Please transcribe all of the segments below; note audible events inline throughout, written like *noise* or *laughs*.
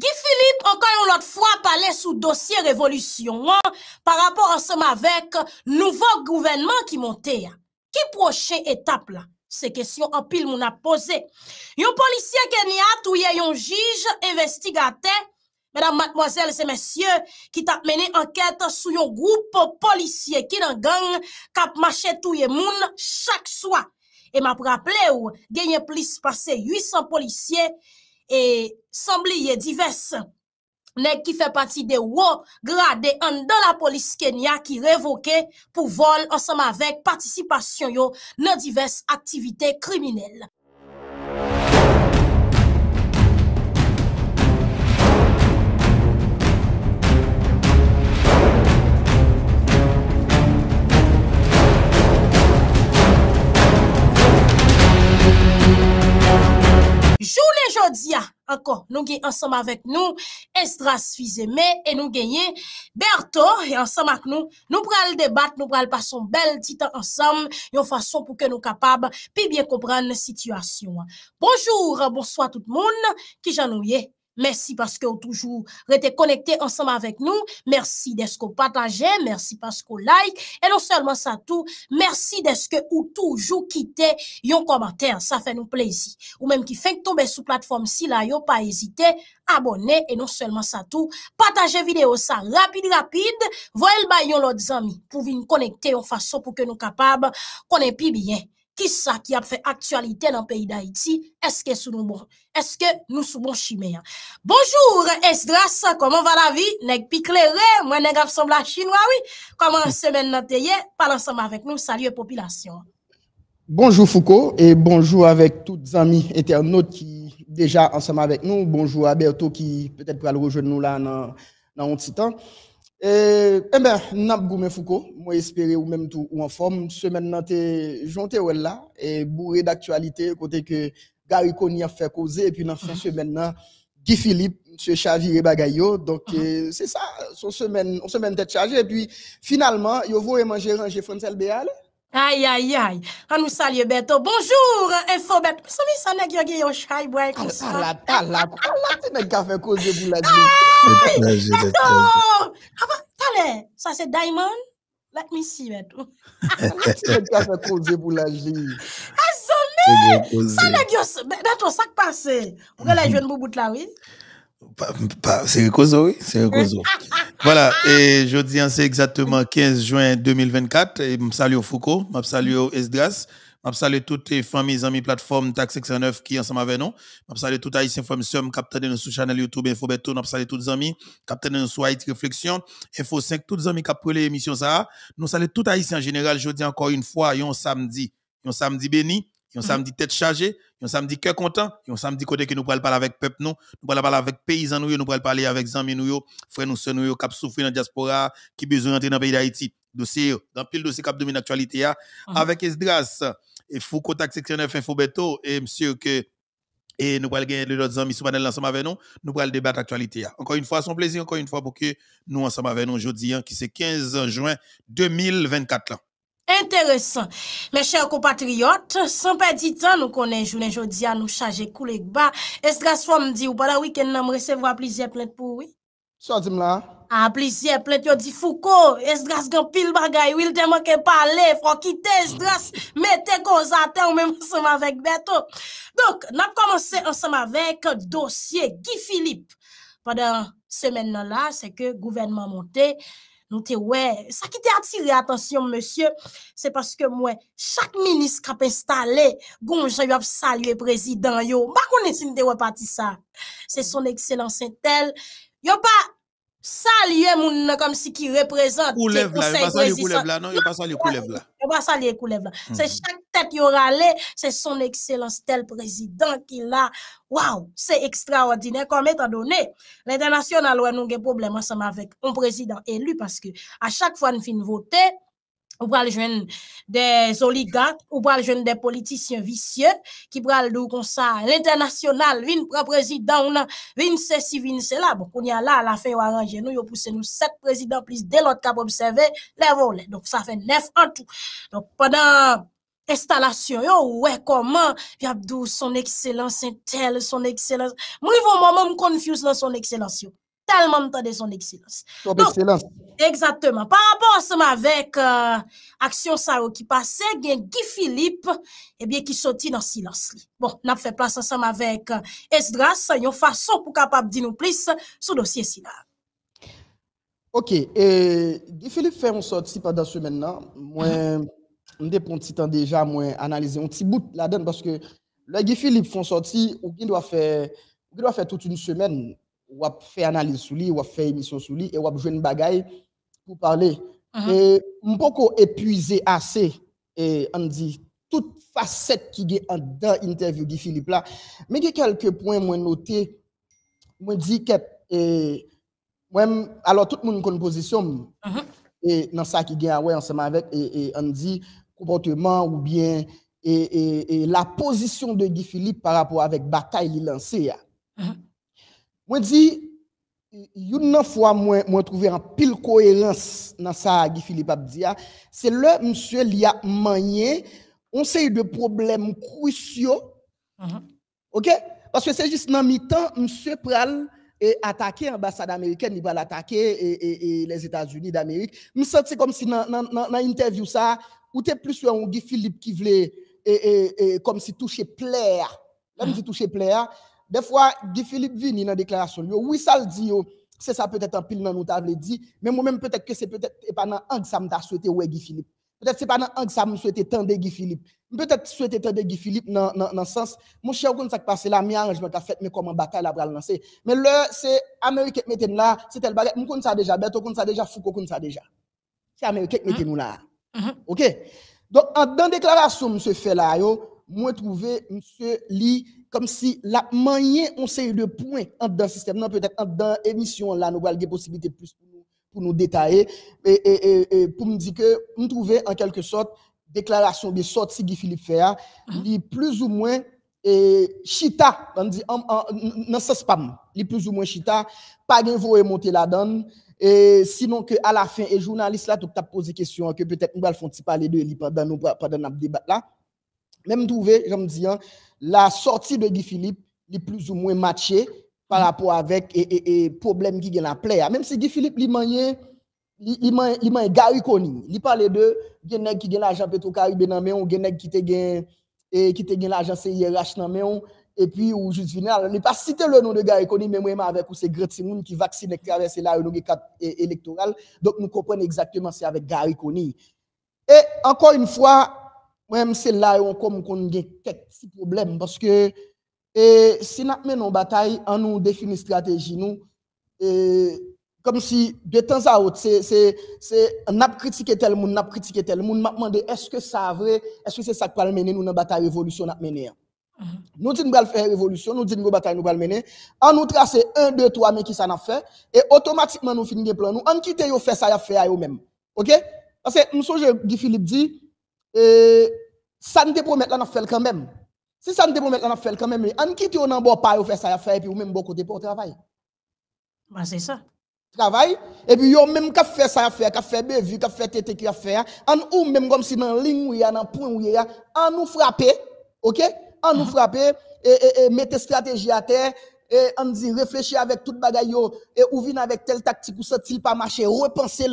Guy Philippe, ankan yon lot fwa, pale sou dosye revolisyon an, par rapport ansema vek nouvo gouvenman ki monte ya. Ki proche etap la? Se kesyon anpil moun ap pose. Yon polisye Kenya touye yon jij investigate, Mèdam, matmoazèl, se mèsyè, ki tap mène anket sou yon group polisye ki nan gang kap mache touye moun chak swa. E map rappele ou, genye plis pase 800 polisye et semblier divers nèg qui fait partie des hauts gradés en dans la police Kenya qui révoqué pour vol ensemble avec participation yo dans diverses activités criminelles. Jodia, encore, nous gagnons ensemble avec nous Estras Fizeme et nous gagnons Berto et ensemble avec nous, nous prenons le débat, nous prenons passer un bel petit ensemble, une façon pour que nous capables puis bien comprendre la situation. Bonjour, bonsoir tout le monde, qui j'en Merci parce que vous toujours été connecté ensemble avec nous. Merci d'être que partagé. Merci parce que like. Et non seulement ça tout, merci d'être que vous toujours quitté un commentaire. Ça fait nous plaisir. Ou même qui fait tomber sous plateforme si là, yo pas hésité, abonner et non seulement ça tout, partager vidéo ça rapide, rapide. Voyez le baillon l'autre amis pour venir connecter en façon pour que nous capables connaître plus bien ki sa ki ap fe aktualite nan peyi d'Haïti, eske, bon, eske nou sou bon chimè ya. Bonjour Esdras, koman va la vi? Neg piklere, mwen neg ap sembla chinois, oui. Koman semen nan teye, pal ansam avèk nou, salye popilasyon. Bonjour Foucault, et bonjour avèk tout zami eternote ki deja ansam avèk nou. Bonjour Aberto ki petèt pral rejouen nou la nan, nan ontitan. Bonjour. Eh, eh ben, Nap Foucault, moi espérer ou même tout ou en forme, semaine nan te jonte ou là et bourré d'actualité côté que Gary Koni a fait causer. Et puis dans fin semaine nan Guy Philippe monsieur Chaviré Bagayo donc eh, c'est ça son semaine on semaine tête chargée. Et puis finalement yo voye manger ranger Francel Béal Aïe, aïe, aïe. On nous salue, Beto. Bonjour, Info Beto. Ça veut ça n'est pas un chai, boy, comme ça. Ah là, ah là, ah là, tu n'as qu'à faire causer pour la Aïe, Beto. Ah bah, allez, ça c'est Diamond? Let me see, Beto. Tu n'as qu'à faire causer pour la vie. Ah, ça n'est Beto, ça qui passe. Vous avez les jeunes boubou là, oui? C'est Recozo, oui, c'est Recozo. *laughs* voilà, et je dis c'est exactement 15 juin 2024. Et je salue Foucault, je salue Esdras, je salue toutes les familles, amis, plateformes Tax 609 qui ensemble avec nous. Je salue les Haïtiens Femmes captés nous sur channel YouTube Infobeto. Je salue tous les amis captés nous sur Haïti Réflexion. Info 5, tous les amis qui ont l'émission ça. Nous saluons tous les Haïtiens en général. Je dis encore une fois, un samedi, un samedi béni. Un samedi tête chargée, un samedi cœur content, un samedi côté que nous pourrons parler avec peuple nous, nous pourrons parler avec paysans nous, nous pourrons parler avec amis nous, frères nous, sœurs nous, qui souffrent dans la diaspora, qui besoin d'entrer dans le pays d'Haïti. Dossier, dans pile dossier qui domine l'actualité, avec Esdras, et Foucault Tax Section 9 Infobeto, et monsieur que et nous pourrons gagner les autres amis sous panel ensemble avec nous, nous débattre l'actualité. Encore une fois, son plaisir, encore une fois, pour que nous ensemble avec nous aujourd'hui, qui c'est 15 juin 2024 là. intéressant. Mes chers compatriotes, sans perdre de temps, nous connaissons journée aujourd'hui à nous charger couler bas. Est-ce que ça me dit ou pas la week-end, nous recevoir plusieurs plaintes pour oui? Sortim là. Ah, plusieurs plaintes, yo dit Foucault, Esdras gan pile bagay, il te manque parler, faut quitter Esdras, mettez Gonzata ou même ensemble avec Beto. Donc, n'a commencé ensemble avec dossier Guy Philippe. Pendant semaine là, c'est que gouvernement monté, nous te ouais, ça qui t'a attiré attention monsieur, c'est parce que moi chaque ministre qui a installé, gonja yo a salué président yo. Pas connait si te parti ça. C'est son excellence tel. Yo pas saluer moun comme si qui représente non, pas là. Là. C'est chaque tête yo râlé, c'est son excellence tel président qui là. Waouh, c'est extraordinaire comme étant donné. L'international ouais nous avons problème ensemble avec un président élu parce que à chaque fois nous fin voter Ou pral jwen des oligat, ou pral jwen des politisyen visye, ki pral dou kon sa l'internasyonal, vin pra prezident ou nan, vin se si, vin se la. Bon, kon ya la, la fe yo aranje nou, yo pousse nou set prezident plis delot kap obseve, le vole. Donk sa fe nef an tou. Donk padan instalasyon yo, wè koman, yabdou son ekselans, sen tel, son ekselans. Mwen yon mouman m konfuse lan son ekselans yo. tellement de son excellence. Son excellence. Exactement. Par rapport ensemble avec euh, Action Sao qui passait, Guy Philippe, eh bien, qui sortit dans silence. Bon, n'a fait place ensemble avec euh, Esdras, une façon pour capable de nous plus sur dossier SIDA. Ok, et Guy Philippe fait une sortie pendant ce semaine là. Moi, mm -hmm. je petit temps déjà, moi, analyser un petit bout là-dedans parce que le Guy Philippe font sortie, ou qui doit faire, doit faire toute une semaine wap fè analiz sou li, wap fè emisyon sou li, e wap jwen bagay pou parle. Uh -huh. E mpoko epuize ase, e an di, tout facet ki ge an dan interview di Philippe la, me ge kelke poen mwen note, mwen di ket, e, mwen, alo tout moun kon posisyon, uh -huh. e nan sa ki gen awè anseman avèk, e, e an di, komporteman ou bien, e, e, e la posisyon de Guy Philippe par rapport avèk batay li lansè ya. Uh -huh. Moi dit une fois moi moi trouvé en pile cohérence dans ça Guy Philippe a dit ya, c'est le monsieur li a manié on sait de problèmes cruciaux Mhm. OK? Parce que c'est juste dans mi-temps, monsieur pral et attaquer l'ambassade américaine, il va l'attaquer et, et, et les États-Unis d'Amérique. Je me sens comme si dans l'interview ça, ou t'es plus sur un Guy Philippe qui voulait et, et, et comme si toucher plaire. Là, me dit toucher plaire. Des fois, Guy Philippe vient dans la déclaration. Yo, oui, ça le dit, c'est ça peut-être un pile dans nous t'avait dit, mais moi-même peut-être que c'est peut-être pas dans un que ça m'a souhaité ouais Guy Philippe. Peut-être c'est pas dans un que ça me souhaité tendre Guy Philippe. Peut-être souhaité tendre Guy Philippe dans dans sens mon cher qu'on ça qui passe là, mi arrangement qu'a fait mais comment bataille la pral lancer. Mais là c'est américain qui mette nous là, c'est tel bagage, nous ça déjà, Beto connaît ça déjà, Foucault connaît ça déjà. C'est américain qui mette nous là. Mhm. OK? Donc en dans déclaration monsieur fait là yo, moi trouvé monsieur li comme si la manière on série de points dans système. Non peut-être en dans émission là nous avons des possibilités plus pour nous pour nous détailler. Et, et, et, et pour me dire que me trouver en quelque sorte déclaration de sortie Guy Philippe fait ah. plus ou moins et chita on dit en, en, non ça spam. Li plus ou moins chita pas gain voyer monter la donne. Et sinon que à la fin et journaliste là tout t'a posé question que peut-être nous allons faire parler de lui pendant nous pendant débat là. Même trouvé, comme dit, la sortie de Guy Philippe est plus ou moins matchée par rapport avec et, et, et problème qui gagne la plaie. Même si Guy Philippe lui maniait il m'a Gary Conning, il parlait de gen nèg qui gagne l'argent Petrocaribe dans mais on gen nèg qui te gagne et qui te gagne l'argent CIRH dans mais on et puis ou juste final, il pas cité le nom de Gary Conning mais moi avec ou c'est Greg Simon qui vaccine traverser la rue électorale. Donc nous comprenons exactement c'est avec Gary Conning. Et encore une fois, Mwen mse la yon kom kon gen kek si problem. Paske e, si nak men nou batay, an nou defini strategi nou. E, kom si de tan sa out, se, se, se nap kritike tel moun, nap kritike tel moun. Mwen mande eske sa vre, eske se sak pal mene nou nan batay revolusyon nap mene. Mm -hmm. Nou di nou bal fè revolusyon, nou di nou batay nou bal mene. An nou trase 1, 2, 3 men ki sa nap fè. E otomatikman nou fin gen plan nou. An kite yo fè sa ya fè a yo men. Ok? Pase msou je di Filip di, et ça ne te promet là n'a fait quand même. Si ça ne te promet là n'a fait quand même, en quitter yo nan bon pas yo faire ça a fait et puis ou même bon côté pour travail Bah, c'est ça. travail et puis yo même qu'a fait ça faire qu'a fait bevu qu'a fait tété qui a fait en ou même comme si dans ligne où il y a dans point où il y a en nous frapper OK? En nous frapper et, et, et mettre stratégie à terre et on dit réfléchir avec toute bagaille et ou vinn avec telle tactique ou senti pas marcher repenser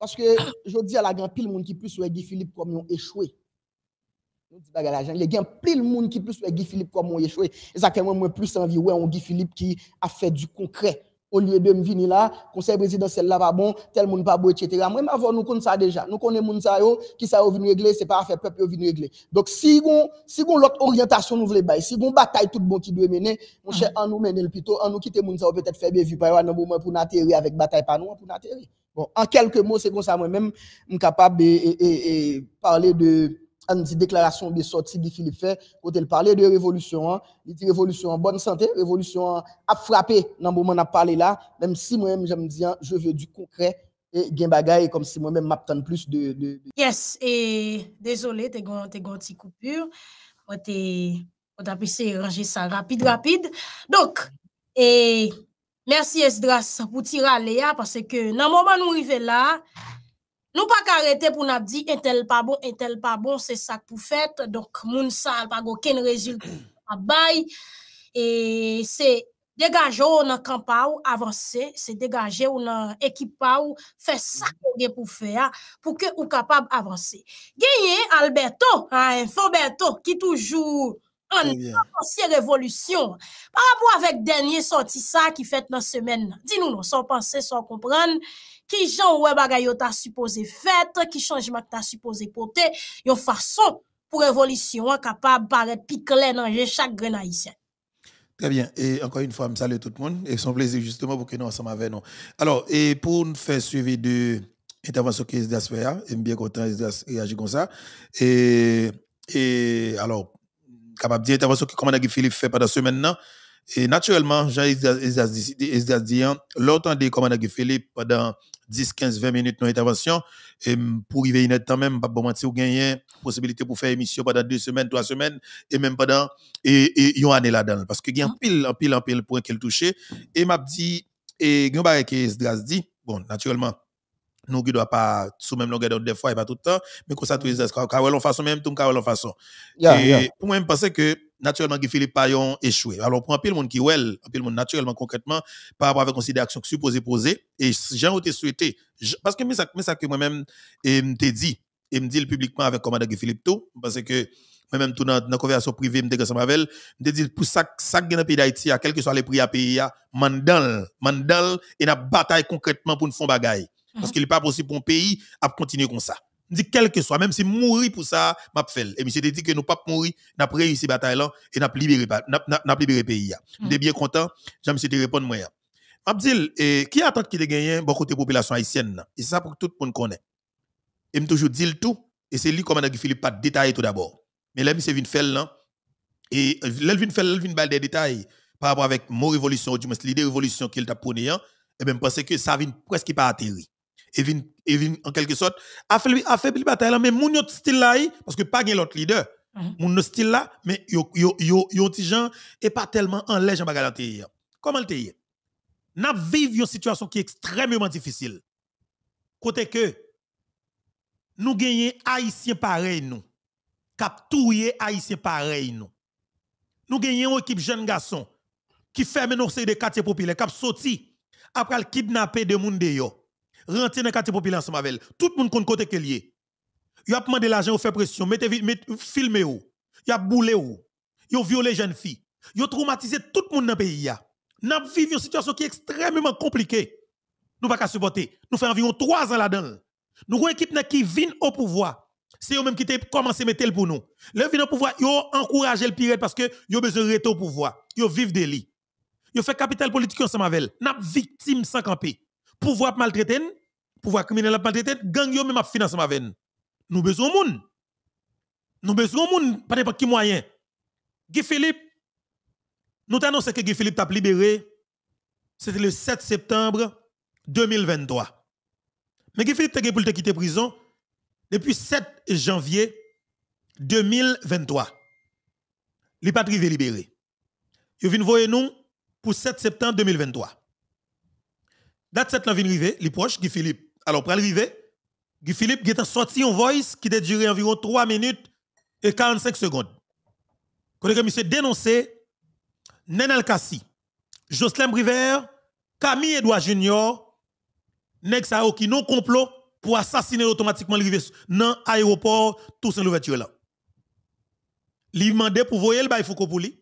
Paske, jodi ala gen pil moun ki plus wè Guy Philippe kom yon echwe. Nou di baga la jan, le gen pil moun ki plus wè Guy Philippe kom yon echwe. E sa kemen mwen plus anvi wè yon Guy Philippe ki a fè du konkrè. Ou liye de m vini la, konsey presidansel la va bon, tel moun pa bo, etc. Mwen ma von nou kon sa deja. Nou konen moun sa yo, ki sa yo vini regle, se pa a fè pep yo vini regle. Dok si gon, si gon lot orientasyon nou vle bay, si gon batay tout bon ki dwe mene, mwen ah. chè an nou mene l'pito, an nou kite moun sa yo petèt fè bevi pa yo an nou mwen pou nateri avèk batay pa nou, an pou nateri. Bon, en quelques mots, c'est comme ça moi-même, je suis capable de et, et, et parler de une déclaration de sortie de Philippe fait, quand il parlait de révolution, il dit révolution en bonne santé, révolution a frappé dans le moment où on a parlé là, même si moi-même, j'aime dire, je veux du concret, et gain bagaille, comme si moi-même m'attends plus de, de, de. Yes, et désolé, t'es gon, t'es gon petite coupure. On t'es, on t'a ranger ça rapide, rapide. Donc, et Mersi Esdras pou tira le ya, pase ke nan mouman nou rive la, nou pa karete pou nap di entel pa bon, entel pa bon, se sak pou fet, donk moun sal pa go ken rezil pa bay, e se degaje ou nan kampa ou avanse, se degaje ou nan ekipa ou fe sak ou gen pou fe ya, pou ke ou kapab avanse. Genye Alberto, a Info Berto, ki toujou... en ancienne révolution. Par rapport avec dernier sorti ça qui fait dans semaine. Dis-nous non, sans penser, sans comprendre qui gens ouais bagay yo ta supposé fait, qui changement ta supposé porter, une façon pour révolution capable paraître plus clair dans chaque grain haïtien. Très bien. Et encore une fois, je salue tout le monde et son plaisir justement pour que nous ensemble avec nous. Alors, et pour nous faire suivi de l'intervention que SDAS fait, hein, et bien content SDAS réagit comme ça. Et, et alors, capable de dire l'intervention que commandant Philippe fait pendant ce maintenant. Et naturellement, Jean-Isdas dit, hein, longtemps des commandant Guy Philippe pendant 10, 15, 20 minutes d'intervention. Et pour arriver une temps même, pas bon mentir, ou gagner possibilité pour faire émission pendant deux semaines, trois semaines, et même pendant et, et une année là-dedans. Parce que a un pile, un pile, un pile point qu'elle touche. Et m'a dit, et a que dit, bon, naturellement, nous ne doit pas sous même longueur des fois et pas tout le temps mais comme ça tous les car en façon même tout en façon. Et pour moi je pense que naturellement Guy Philippe Payon échoué. Alors pour un peu le monde qui well, un peu le monde naturellement concrètement par rapport avec considération que supposé poser et j'ai été souhaité parce que mais ça mais ça que moi-même et m'te dit et me dit publiquement avec commandant Guy Philippe tout parce que moi-même tout dans la conversation privée me ensemble avec me dit pour ça ça gagne pays d'Haïti quel que soit les prix à payer mandal mandal et la bataille concrètement pour nous faire bagaille parce mhm. qu'il n'est pas possible pour un pays à continuer comme ça. Dit quel que soit même si mourir pour ça m'a fait. Et monsieur dit que nous pas mourir n'a réussi bataille là et n'a libéré n'a libéré pays Je suis bien content? J'ai monsieur te répondre moi m'a dit qui attend qu'il ait gagné beaucoup de population haïtienne et c'est ça pour que tout le monde connaît. Et me toujours dit le tout. Et c'est lui comme Guy Philippe pas détaillé tout d'abord. Mais là monsieur vient faire là. Et là vient faire là vient balle des détails par rapport avec mon révolution ou du moins l'idée révolution qu'il t'a prôné et même parce que ça vient presque pas atterri et en quelque sorte affaibli affaibli bataille là mais mon autre style là parce que pas gain l'autre leader. Mm mon style là mais yo yo yo yo petit gens et pas tellement en lège en bagarre comment le hier n'a vivre une situation qui est extrêmement difficile. Côté que nous gagnons haïtiens pareil nous. Cap touyer haïtiens pareil nous. Nous gagnons une équipe jeune garçon qui ferme nos des quartiers populaires cap sorti après le kidnapper de monde yo rentrer dans quartier populaire ensemble avec Tout le monde compte côté que lié. Il a demandé l'argent, il fait pression, mettez filmez ou. Il a boulé ou. Il a violé jeune fille. Il a traumatisé tout le monde dans le pays. Nous vivons une situation qui est extrêmement compliquée. Nous ne pas supporter. Nous faisons environ trois ans là-dedans. Nous avons une équipe qui vient au pouvoir. C'est eux-mêmes qui ont commencé à mettre le pour nous. Le vient au pouvoir, ils ont encouragé le pire parce que ils ont besoin de rester au pouvoir. Ils vivent des lits. Ils fait capital politique ensemble avec elle. Nous victime sans camper pouvoir maltraiter, pouvoir criminel maltraiter, gang yo même financement avec nous. besoin moun. Nous besoin moun, pas n'importe qui moyen. Guy Philippe, nous t'annonçons que Guy Philippe t'a libéré, c'était le 7 septembre 2023. Mais Guy Philippe t'a pour te quitter prison depuis 7 janvier 2023. Il pas privé libéré. Il vient voir nous pour 7 septembre 2023. Date cette là vient arriver, les proches, Guy Philippe. Alors, pour arriver, Guy Philippe qui sorti en voice qui a duré environ 3 minutes et 45 secondes. Quand que monsieur dénoncé Nenel Kassi, Jocelyn Briver, Camille Edouard Junior, nèg sa qui non complot pour assassiner automatiquement le dans l'aéroport tout sans l'ouverture là. Li demandé pour voyer le bail Foucault pour lui.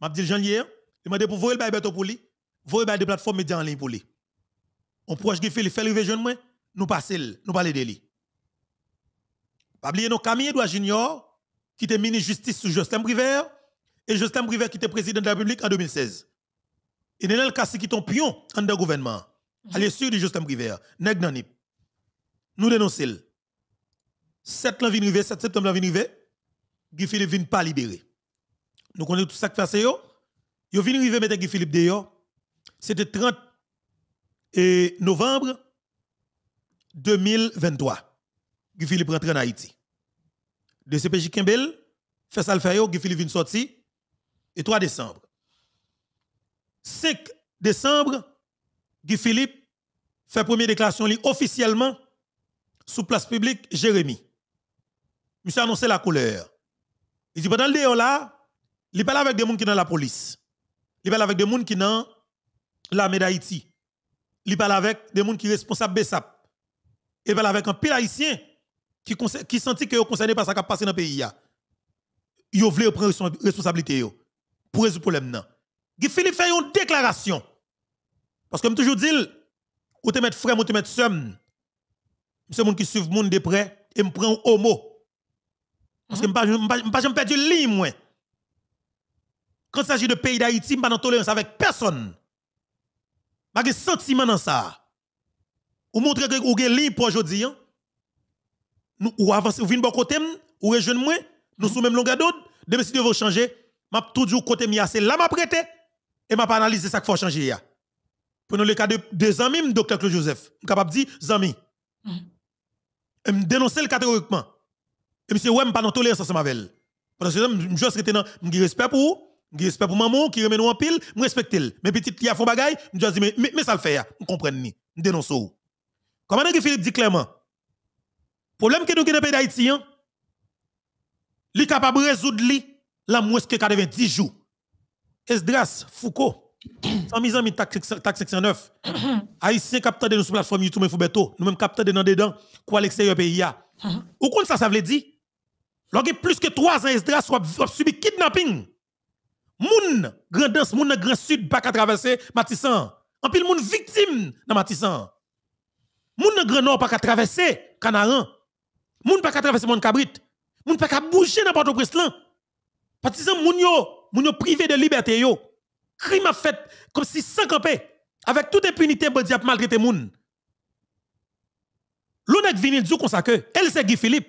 M'a dit Jean hier, il demandé pour voyer le bail Beto pour lui, voyer le bail des plateformes médias en ligne pour lui on proche qui fait le faire jeune moi nous passer nous parler de lui. Pas oublier nos Camille Edouard Junior qui était ministre justice sous Justin Briver et Justin Briver qui était président de la République en 2016 et Nenel Kassi qui est un pion en le gouvernement allez sûr de Justin Briver nèg nanip nous dénonçons 7 lan 7 septembre vin Guy Philippe vient pas libérer. Nous connaissons tout ça qui fait yo. Yo vin rive mettre Guy Philippe dehors. C'était 30 et novembre 2023, Guy Philippe rentre en Haïti. De CPJ Kimbel, fait ça le faire, Guy Philippe vient sortir. Et 3 décembre. 5 décembre, Guy Philippe fait première déclaration officiellement sous place publique Jérémy. Monsieur annoncé la couleur. Il dit pendant le dehors là, il parle avec des gens qui sont dans la police. Il parle avec des gens qui sont dans l'armée d'Haïti. Il parle avec des gens qui sont responsables BESAP. Il parle avec un pile haïtien qui, qui sentit que concerné par ce qui a passé dans le pays. Il voulait prendre responsabilité pour résoudre le problème. Guy Philippe fait une déclaration. Parce que je toujours dit, ou te mettre frère, ou te mettre somme. C'est monde qui le monde de près et me prend homo. Parce que je ne pas perdu ligne, moi. Quand il s'agit de pays d'Haïti, je ne pas tolérance avec personne. Je n'ai sentiment dans ça. Ou montrer que vous avez ligne pour aujourd'hui. Hein? Ou avancer, ou venez bon côté, ou rejoindre moi, nous sommes même longueur d'onde, de si vous changer, m'a toujours côté mi c'est là m'a prêté et m'a pas analysé ça qu'il faut changer Prenons le cas de deux amis, docteur Claude Joseph, je capable de dire amis. Et me dénoncer le catégoriquement. Et monsieur ouais, pas dans tolérance ensemble avec elle. Parce que je suis dans respect pour vous, je respect pour maman qui remet nous en pile, je respecte elle. Mais petit qui a font bagaille, je dis mais mais ça le fait, je comprends ni, je dénonce Comment est-ce que Philippe dit clairement? Problème que nous avons dans le pays d'Haïti, hein, il est capable de résoudre la moins que 90 jours. Esdras, Foucault, sans mise en taxe section 9. Haïtien capteur de nous sur la plateforme YouTube Foubeto, nous même capteur de dans dedans, quoi l'extérieur pays a. *coughs* Ou quoi ça ça veut dire? Lorsque plus que 3 ans Esdras soit subi kidnapping? Moun grandance, moun grand sud pas traverser Matissan. En pile moun victime dans Matissan. Moun grand nord pas traverser Canaran. Moun pas traverser mon cabrit. Moun pas bouger dans Port-au-Prince là. Partisan moun yo, moun privé de liberté yo. Crime a fait comme si sans camper avec toute impunité bandi a maltraité moun. L'honnête vini dit comme ça elle c'est Guy Philippe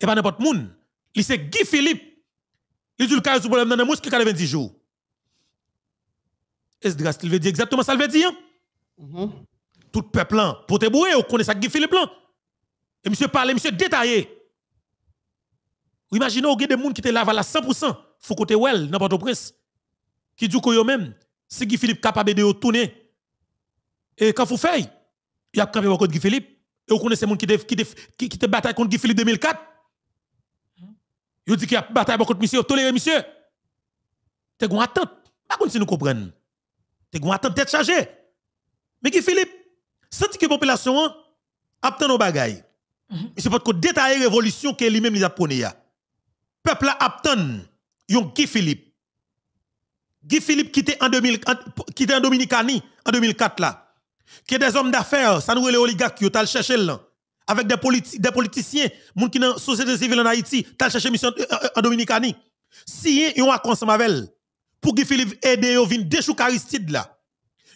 et pas n'importe moun. Il c'est Guy Philippe. Il dit le cas du problème dans que 90 jours. Est-ce que il veut dire exactement ça le veut dire? Mm Tout peuple pour te bouer, on connaît ça Guy Philippe. Et monsieur parle, monsieur détaillé. Imaginez, il y a des gens qui te lavent à 100%. Faut côté well, n'importe prince. Qui dit que même, si Guy Philippe capable de tourner, et quand vous faites, il y a quand même contre Guy Philippe. Et vous connaissez les gens qui te, qui, qui, qui te bataille contre Guy Philippe 2004. Vous dit qu'il y a bataille contre monsieur, toléré monsieur. T'es gon attente. Pas contre si nous comprenons. T'es gon attente tête chargée. Mais Guy Philippe, senti que la population a nos bagailles. C'est pas que détailler révolution que lui-même les a prôné peuple a aptan yon Guy Philippe. Guy Philippe qui était en 2000 qui était en Dominicani en 2004 là. Qui est des hommes d'affaires, ça nous les oligarques qui ont cherché là avec des, des politiciens, gens qui dans société civile en Haïti, t'as cherché mission euh, euh, en Dominicani. Si yon a ensemble avec pour Guy Philippe aider yo vinn déchou Aristide là.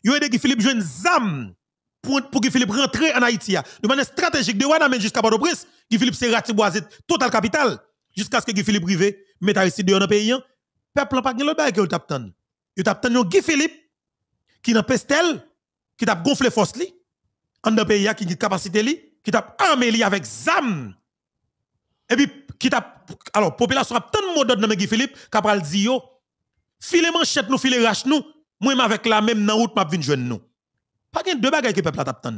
Yo aidé Guy Philippe joindre zam pour, Guy Philippe rentrer en Haïti de manière stratégique de Ouadamène jusqu'à Port-au-Prince. Philippe c'est ratiboisé total capital jusqu'à ce que Philippe privé mette Aristide dans le pays. Le peuple n'a pas gagné le bail que vous tapez. Vous tapez Guy Philippe qui n'a pestel, qui t'a gonflé force li, en dans pays qui a capacité li, qui t'a li avec zam. Et puis qui t'a alors population a tant de mots dans Guy Philippe qu'a pral dit yo, manchette nous filer rache nous, moi avec la même dans route m'a vinn joindre nous. Pas gain deux bagages que peuple a tapé.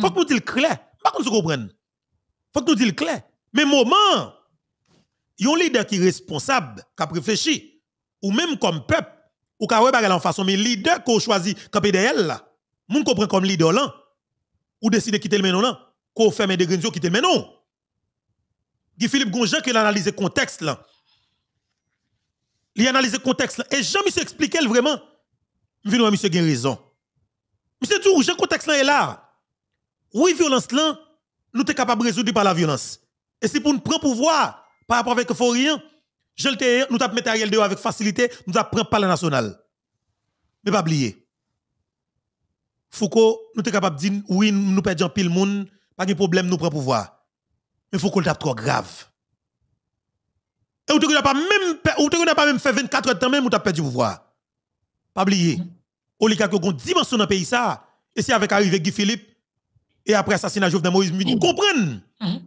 Faut que nous disions clair, pas qu'on se comprenne. Faut que nous disions clair. Mais moment yon leader qui est responsable, qui a réfléchi, ou même comme peuple, ou qui a en façon, mais leader qu'on choisit comme PDL là, moun comprend comme leader là, ou décide de quitter le menon là, qu'on fait des qui quitter le menon. Guy Philippe Gonjan qui a analysé contexte là. Il a analysé contexte. Et Jean-Monsieur expliqué vraiment. Viens monsieur a raison. Monsieur dit, le contexte là est là. Oui, violence là, nous sommes capables de résoudre par la violence. Et c'est pour nous prendre pouvoir, par rapport avec rien, je le nous avons mis Ariel dehors avec facilité, nous avons pris le national. Mais pas oublier. Foucault, nous sommes capables de dire, oui, nous perdons pile monde, pas de problème, nous prenons pouvoir. Mais Foucault, c'est trop grave. Et vous ne pas même, pas même fait 24 heures de temps même, vous avez perdu pouvoir. Pas oublier. Oligarque ont dimension dans le pays, ça. Et c'est avec arrivé Guy Philippe, et après assassinat Jovenel Moïse, vous comprenez? Mm-hmm.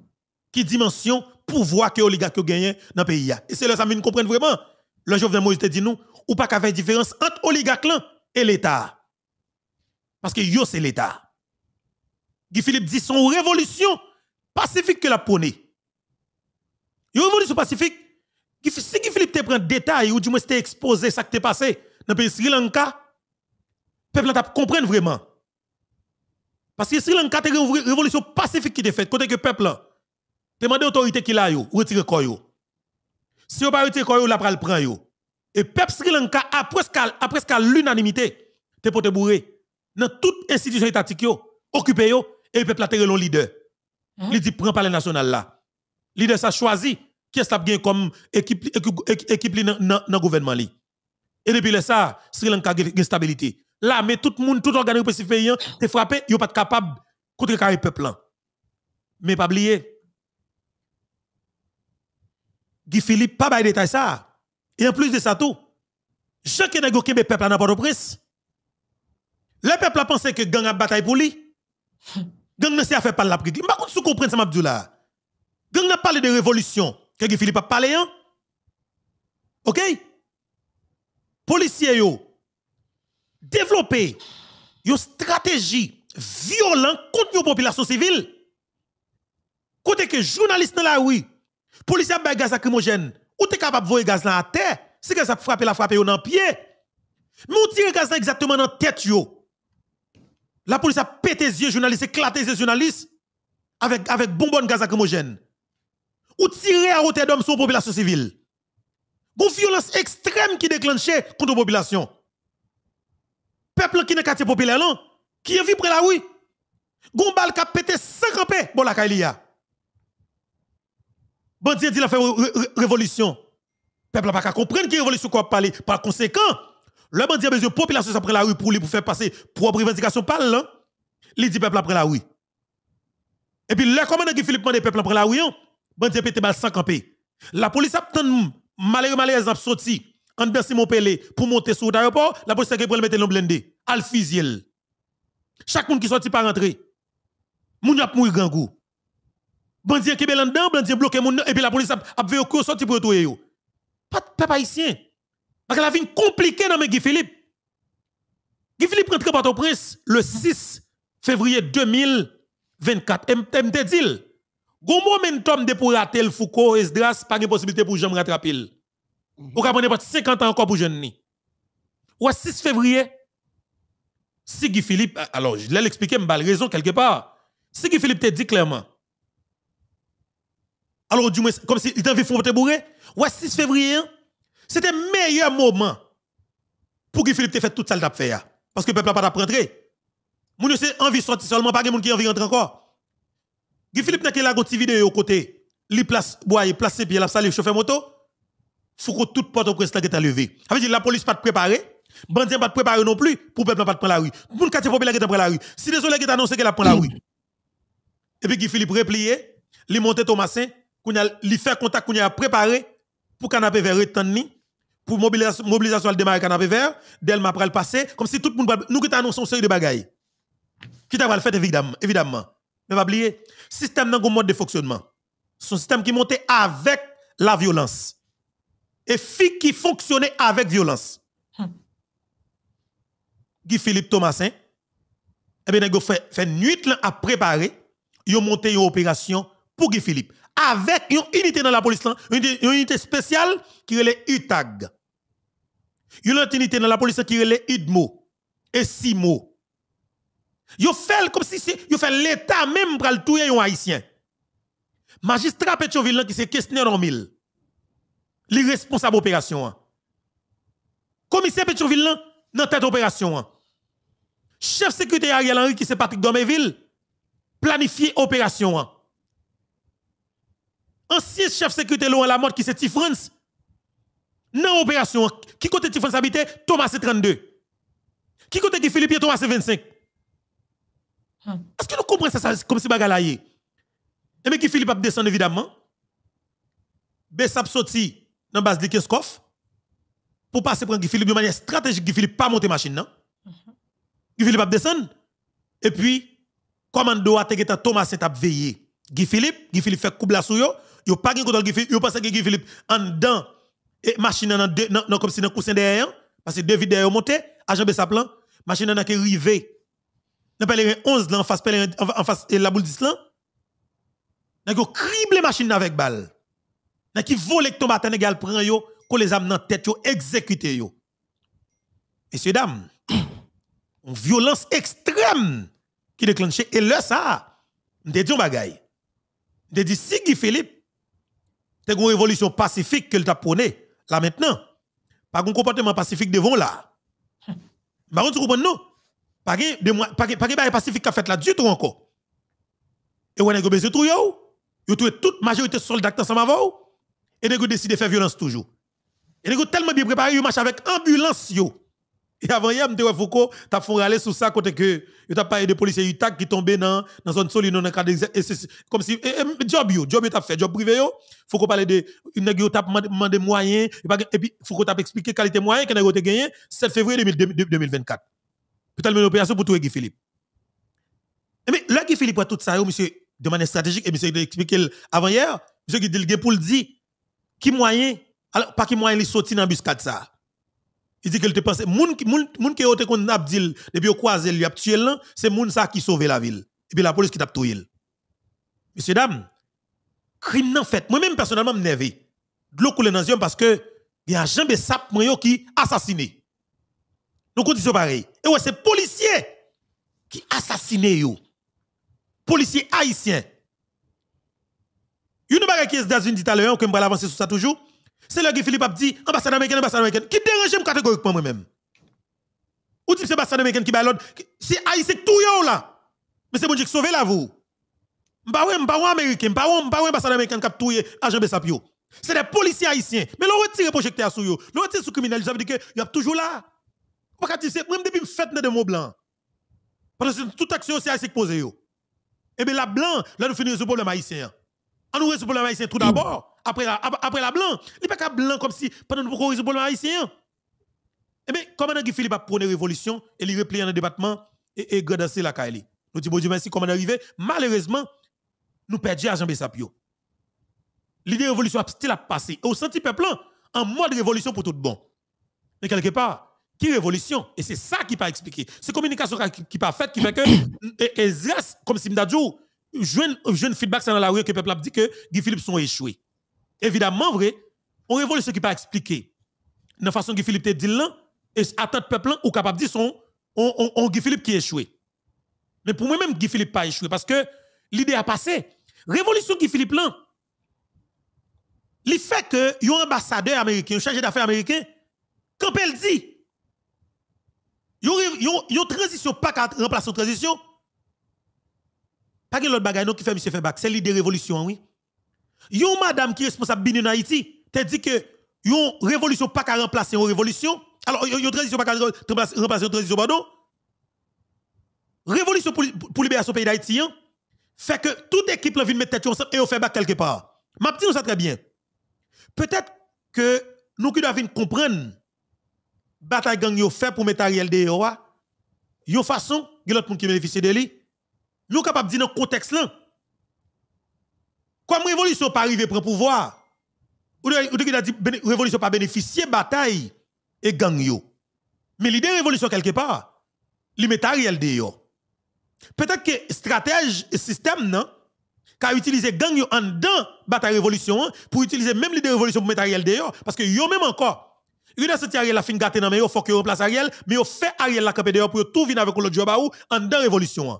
qui dimension pouvoir que oligarque gagné dans le pays. Et c'est là ça nous comprendre vraiment. Le Jovenel Moïse te dit nous, ou pas qu'à différence entre oligarque et l'État. Parce que yo c'est l'État. Guy Philippe dit son révolution pacifique que la pone. Une révolution pacifique, si Guy Philippe te prend détail ou du moins te exposé ça qui t'est passé dans le pays Sri Lanka, le peuple t'a comprendre vraiment. Parce que Sri Lanka, c'est une révolution pacifique qui est faite. Côté que le peuple, demande autorité qui l'a yo, retire quoi yo. Si on pas retirer quoi yo, la pral prend yo. Et peuple Sri Lanka a presque a l'unanimité te pour te bourrer dans toute institution étatique occupé yo et le peuple a tiré le leader. Hein? Il dit prend pas le national là. Leader ça choisi qui est ce comme équipe dans le gouvernement li. Et depuis ça, Sri Lanka a une stabilité. Là, mais tout le monde, tout organisme pacifique, te frappé, yo pas capable contre le peuple. Mais pas oublier. Guy Philippe pas bail détail ça. Et en plus de ça tout, chaque nèg qui le peuple à Port-au-Prince. Le peuple a pensé que gang a bataille pour lui. *laughs* Gang ne sait faire par la pris. Pas contre sous comprendre ça m'abdou là. Gang n'a parlé de révolution que Guy Philippe a parlé hein? OK? Policiers yo développer une stratégie violente contre la population civile. Côté que journaliste dans la rue, policier a gaz lacrymogène, ou t'es capable de voir gaz dans la terre, si que ça frappe la frappe dans le pied. Mais on tire gaz exactement dans la tête yo. La police a pété les yeux journalistes, éclaté les journalistes avec avec bonbonne gaz lacrymogène. Ou tirer à hauteur d'homme sur la population civile. Une violence extrême qui déclenchait contre la population peuple qui n'est quartier populaire là, qui est près la rue? Gombal qui a pété 50 paix, bon la Kailia. Bandit dit la fait révolution. Peuple n'a pas comprendre que révolution quoi parler. Par conséquent, le bandit a besoin de population après la rue pour lui pour faire passer propre revendication par là. Il dit peuple après la rue. Et puis le commandant qui Philippe demande peuple après la rue, bandit a pété 50 paix. La police a malheureux malheureux sorti en dedans Simon Pelé pour monter sur l'aéroport, la police qui pour mettre l'homme blindé, al fusil. Chaque monde qui sorti par rentrer. Moun a mourir grand goût. Bandit qui est dedans, bandit bloqué moun et puis la police a au sorti pour retrouver yo. Pas peuple haïtien. Parce que la vie compliquée dans Guy Philippe. Guy Philippe rentre par au prince le 6 février 2024. MT dit, Gon momentum de pour rater le Foucault, Esdras, pas de possibilité pour jamais rattraper. Ou ka prendre 50 ans encore pour jeune ni. Ou 6 février, si Guy Philippe, alors je l'ai expliqué, je raison quelque part. Si Guy Philippe te dit clairement, alors du moins, comme si il t'avait fait bourré, ou 6 février, c'était le meilleur moment pour Guy Philippe te fait tout ça fait. Parce que le peuple n'a pas rentré. Moun c'est envie sortir seulement, pas monde qui envie rentrer encore. Guy Philippe n'a que la petite vidéo côté, li place, boy, place ses pieds, la salle, chauffeur moto faut que toute porte au prince est levé. Ça veut dire la police pas préparée, bandit pas préparé non plus pour peuple pas prendre la rue. Pour quartier populaire qui prendre la rue. Si désolé qui annoncé qu'elle a prendre la rue. Et puis Guy Philippe replié, li monté Thomasin, a li fait contact qu'on a préparé pour canapé vert retenu pour mobilisation mobilisation al démarrer canapé vert, Delma pral passer comme si tout le monde nous qui annoncé une série de bagailles. Qui t'a le fait évidemment, évidemment. Mais pas oublier, système dans mode de fonctionnement. Son système qui montait avec la violence et filles qui fonctionnaient avec violence. Hmm. Guy Philippe Thomasin, eh bien, il fait, fait nuit à préparer, ils ont monté une opération pour Guy Philippe. Avec une unité dans la police, une, unité spéciale qui est les UTAG. Une unité dans la police qui est les et SIMO. Ils fait comme si ils fait l'État même pour le tuer un haïtien. Magistrat Petroville qui s'est questionné en mille les responsables opération. Hein. Commissaire Petroville dans tête opération. Hein. Chef sécurité Ariel Henry qui c'est Patrick Domeville planifier opération. Ancien chef sécurité Laurent Lamotte qui c'est Tifrance. Dans opération qui côté Tifrance habité Thomas c'est 32. Qui côté qui Philippe Thomas c'est 25. Est-ce que nous comprenons ça, comme si bagarre Et mais qui Philippe a descendu évidemment. Bessap sorti dans base de Keskov pour passer pour Guy Philippe de manière stratégique. Guy Philippe pas monter machine non? Guy Philippe a descendre et puis commando a Thomas a veillé. Guy Philippe Guy Philippe fait couple la sou yo yo pas gen contrôle Guy yo pense que Guy Philippe en dedans et machine dans comme si dans coussin derrière parce que deux derrière monté agent sa plan machine n'a que rivé dans pèlerin 11 là en face en face la boule 10 là Nèg yo crible machine avec balle. Nèg qui vole bâton égal prend yo, qu'on les amené dans tête yo, exécuter yo. Messieurs dames, *coughs* une violence extrême qui déclenché et là ça, m'te dit un bagay. M'te dit si Guy Philippe c'est une révolution pacifique que t'a prôné là maintenant. Pas un comportement pacifique devant là. Contre, tu comprends non? Pas de pacifique qu'a fait là du tout encore. Et on a besoin tout yo. Trouvé toute majorité soldats ensemble avant et nèg décidé de faire violence toujours. Et nèg tellement bien préparé, yo marche avec ambulance yo. Et avant hier, m'te Foucault, t'as fait râler sur ça côté que yo t'a parlé de policiers UTAC qui tombaient dans dans zone solide dans cadre comme si job yo, job yo t'a fait, job privé yo. Foucault parler de une nèg yo t'a demandé moyens et puis Foucault t'a expliqué qualité moyen que nèg yo gagné 7 février 2024. Peut-être une opération pour tout Guy Philippe. Mais là Guy Philippe a tout ça yo monsieur de manière stratégique et monsieur expliqué avant hier, monsieur qui dit pour le dire qui moyen alors pas qui moyen il sorti dans buscade ça. Il dit qu'il te pense moun moun moun qui ote kon ap dit depuis au croiser lui a tué là, c'est moun ça qui sauve la ville. Et puis la police qui t'a tué. Messieurs dames, crime nan fait. Moi-même personnellement m'nervé. De l'eau coule dans yeux parce que y a Jean Bessap qui assassiné. Nous conditions pareil. Et ouais, c'est policier qui assassiné yo. Policier haïtien. Une bagay qui est dans une dit à l'heure que avancer sur ça toujours. C'est là que Philippe a dit ambassade américaine ambassade américaine qui dérange catégoriquement moi-même? Ou dit c'est ambassade américaine qui ba l'autre c'est haïtien tout yo là. Mais c'est bon Dieu qui sauver la vous. M'pa ouais m'pa ouais américain, m'pa ouais m'pa ouais ambassade américaine qui a tué agent Bessapio. C'est des policiers haïtiens. Mais l'on retire projecteur sur yo. L'on retire sur criminel, ça veut dire que y a toujours là. Pas dire c'est même depuis fait de mots blancs. Parce que toute action c'est haïtien qui pose yo. Et bien la blanc, là nous finissons ce problème haïtien. On nous résout le problème haïtien tout d'abord, après la, après la blanc. Il n'est pas blanc comme si pendant nous résoudre le problème. Eh bien, comment Guy Philippe a prôné révolution et il replié dans le département et, et la Kaili. Nous disons, bon Dieu merci, comment arrivé? Malheureusement, nous perdons à Jean Bessapio. L'idée de révolution a still passé. Et au senti peuple en mode révolution pour tout bon. Mais quelque part, qui révolution? Et c'est ça qui pas expliqué. C'est communication qui pas faite qui fait que, *coughs* comme si m'dadjou, jeune feedback dans la rue que le peuple a dit que Guy Philippe sont échoués. Évidemment, vrai, on révolution qui pas expliqué. De la façon Guy Philippe te dit là, et attend le peuple ou capable de dire son on, Guy Philippe qui échoué. Mais pour moi-même, Guy Philippe pas échoué parce que l'idée a passé. Révolution Guy Philippe là, il fait que un ambassadeur américain, un chargé d'affaires américain, quand elle dit, une transition pas qu'à remplacer une transition, pas que l'autre bagaille qui fait monsieur Febac, c'est l'idée révolution oui. Yon madame qui est responsable de Haïti, te dit que yon révolution pas qu'à remplacer une révolution. Alors yon transition pas qu'à remplacer une transition pardon. Révolution pour, libérer son pays d'Haïti hein, fait que toute équipe vient mettre tête ensemble et on fait bac quelque part. M'a dit ça très bien. Peut-être que nous qui devons comprendre bataille gang yo fait pour mettre Ariel dehors. Yon façon, yon l'autre monde qui bénéficie de lui nous sommes capables de dire dans contexte là. Comme révolution pas arriver prendre pouvoir, ou de dit révolution pas bénéficier bataille et gang yo. Mais l'idée révolution quelque part, li met Ariel. Peut-être que stratège système non? Qu'a utilisé gang yo en dedans bataille révolution hein, pour utiliser même l'idée révolution pour mettre Ariel dehors parce que yo même encore il a senti Ariel la fin gâté dans mais il faut que remplace Ariel mais il fait Ariel la camper dehors pour tout venir avec le job en dedans révolution.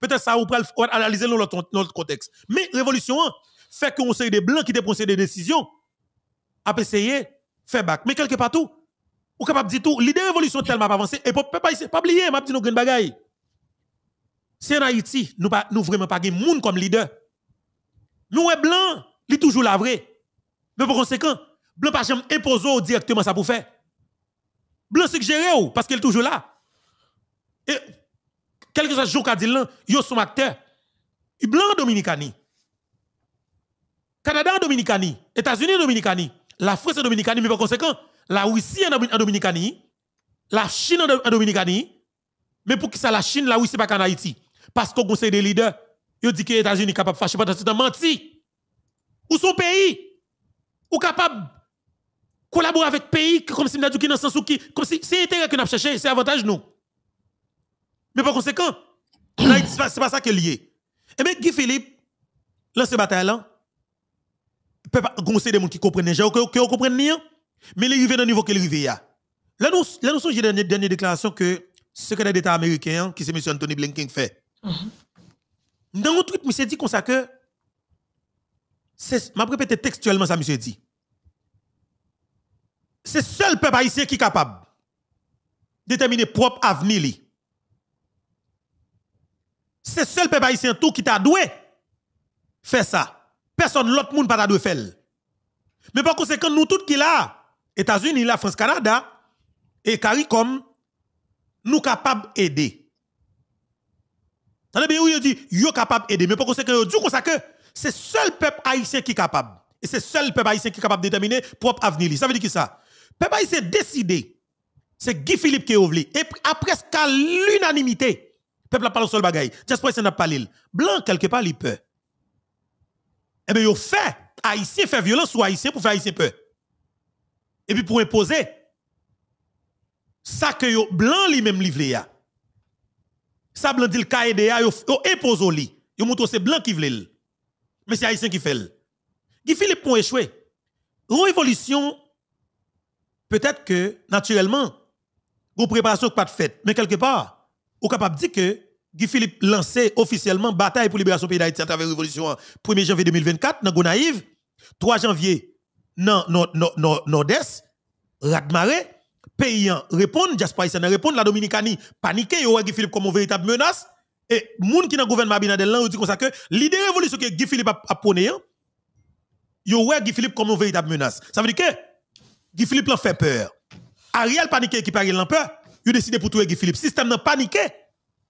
Peut-être ça, vous pouvez analyser dans notre contexte. Mais révolution fait qu'on sait des blancs qui te des décisions, à essayer faire bac. Mais quelque part tout, ou capable de dire tout, l'idée révolution tellement avancée, et pas pas pas oublier, m'a dit nous bagaille. C'est en Haïti, nous pas nous vraiment pas de monde comme leader. Nous est blanc, il toujours la vraie. Mais pour conséquent, blanc pas jamais imposer directement ça pour faire. Blanc suggéré parce qu'il est toujours là. Et quel que soit le jour qu'a dit yo sont acteurs. Blanc dominicani. Canada dominicani, États-Unis dominicani, la France dominicani, mais par conséquent, la Russie en dominicani, la Chine en dominicani, mais pour qui ça la Chine, la Russie pas en Haïti parce qu'au conseil des leaders, yo dit que les États-Unis capable de fâcher ce temps menti. Ou son pays ou capable collaborer avec pays comme si nous dit dans le sens où qui comme si c'est intérêt que nous cherché, c'est avantage nous. Mais par conséquent, *clears throat* c'est pas ça qui est lié. Et eh bien, Guy Philippe, lancer bataille là, peut pas goncer des gens qui comprennent, gens qui comprennent rien, mais les arrivent dans le niveau qu'il arrive là. Là nous là nous sommes dernière dernière déclaration que le secrétaire d'État américain qui c'est M. Anthony Blinken fait. Dans un truc monsieur dit comme ça que m'a répété textuellement ça monsieur dit. C'est seul peuple haïtien qui est capable de déterminer propre avenir. C'est seul peuple haïtien tout qui t'a doué faire ça. Personne l'autre monde pas doué faire. Mais par conséquent nous tous qui là États-Unis, la France, Canada et CARICOM nous capables d'aider. Veut dire oui, dit yo capable d'aider mais par conséquent dit comme ça que c'est seul peuple haïtien qui est capable et c'est seul peuple haïtien qui est capable de déterminer propre avenir. Ça veut dire qui ça? Peuple haïtien décidé c'est Guy Philippe qui est. Et à presque l'unanimité, peuple a parlé seul bagaille. Que n'a pas l'île. Blanc, quelque part, il peut. Eh bien, il fait, haïtien fait violence sur haïtien pour faire haïtien peur. Et puis pour imposer, ça que yo blanc lui-même livré ya. Ça blanc dit le de ya, yo impose au lit. Yo montre c'est blanc qui veut Mais c'est haïtien qui fait. Guy Philippe pour échouer. Révolution, peut-être que, naturellement, vos préparations pas de fête, mais quelque part, vous capable de dire que Guy Philippe lancé officiellement bataille pour libération pays d'Haïti à travers la révolution 1er janvier 2024 dans Gonaïve, 3 janvier dans Nord-Est, Radmaré, paysan répondent, Jasper Haïtien répond, la Dominicanie paniqué, yo Guy Philippe comme une véritable menace et moun qui dans gouvernement Abinadel là dit comme ça que l'idée révolution que Guy Philippe a, a prôné yo ouais Guy Philippe comme une véritable menace. Ça veut dire que Guy Philippe l'a fait peur. Ariel paniqué qui Ariel en peur, il a décidé pour tuer Guy Philippe. Système n'a paniqué,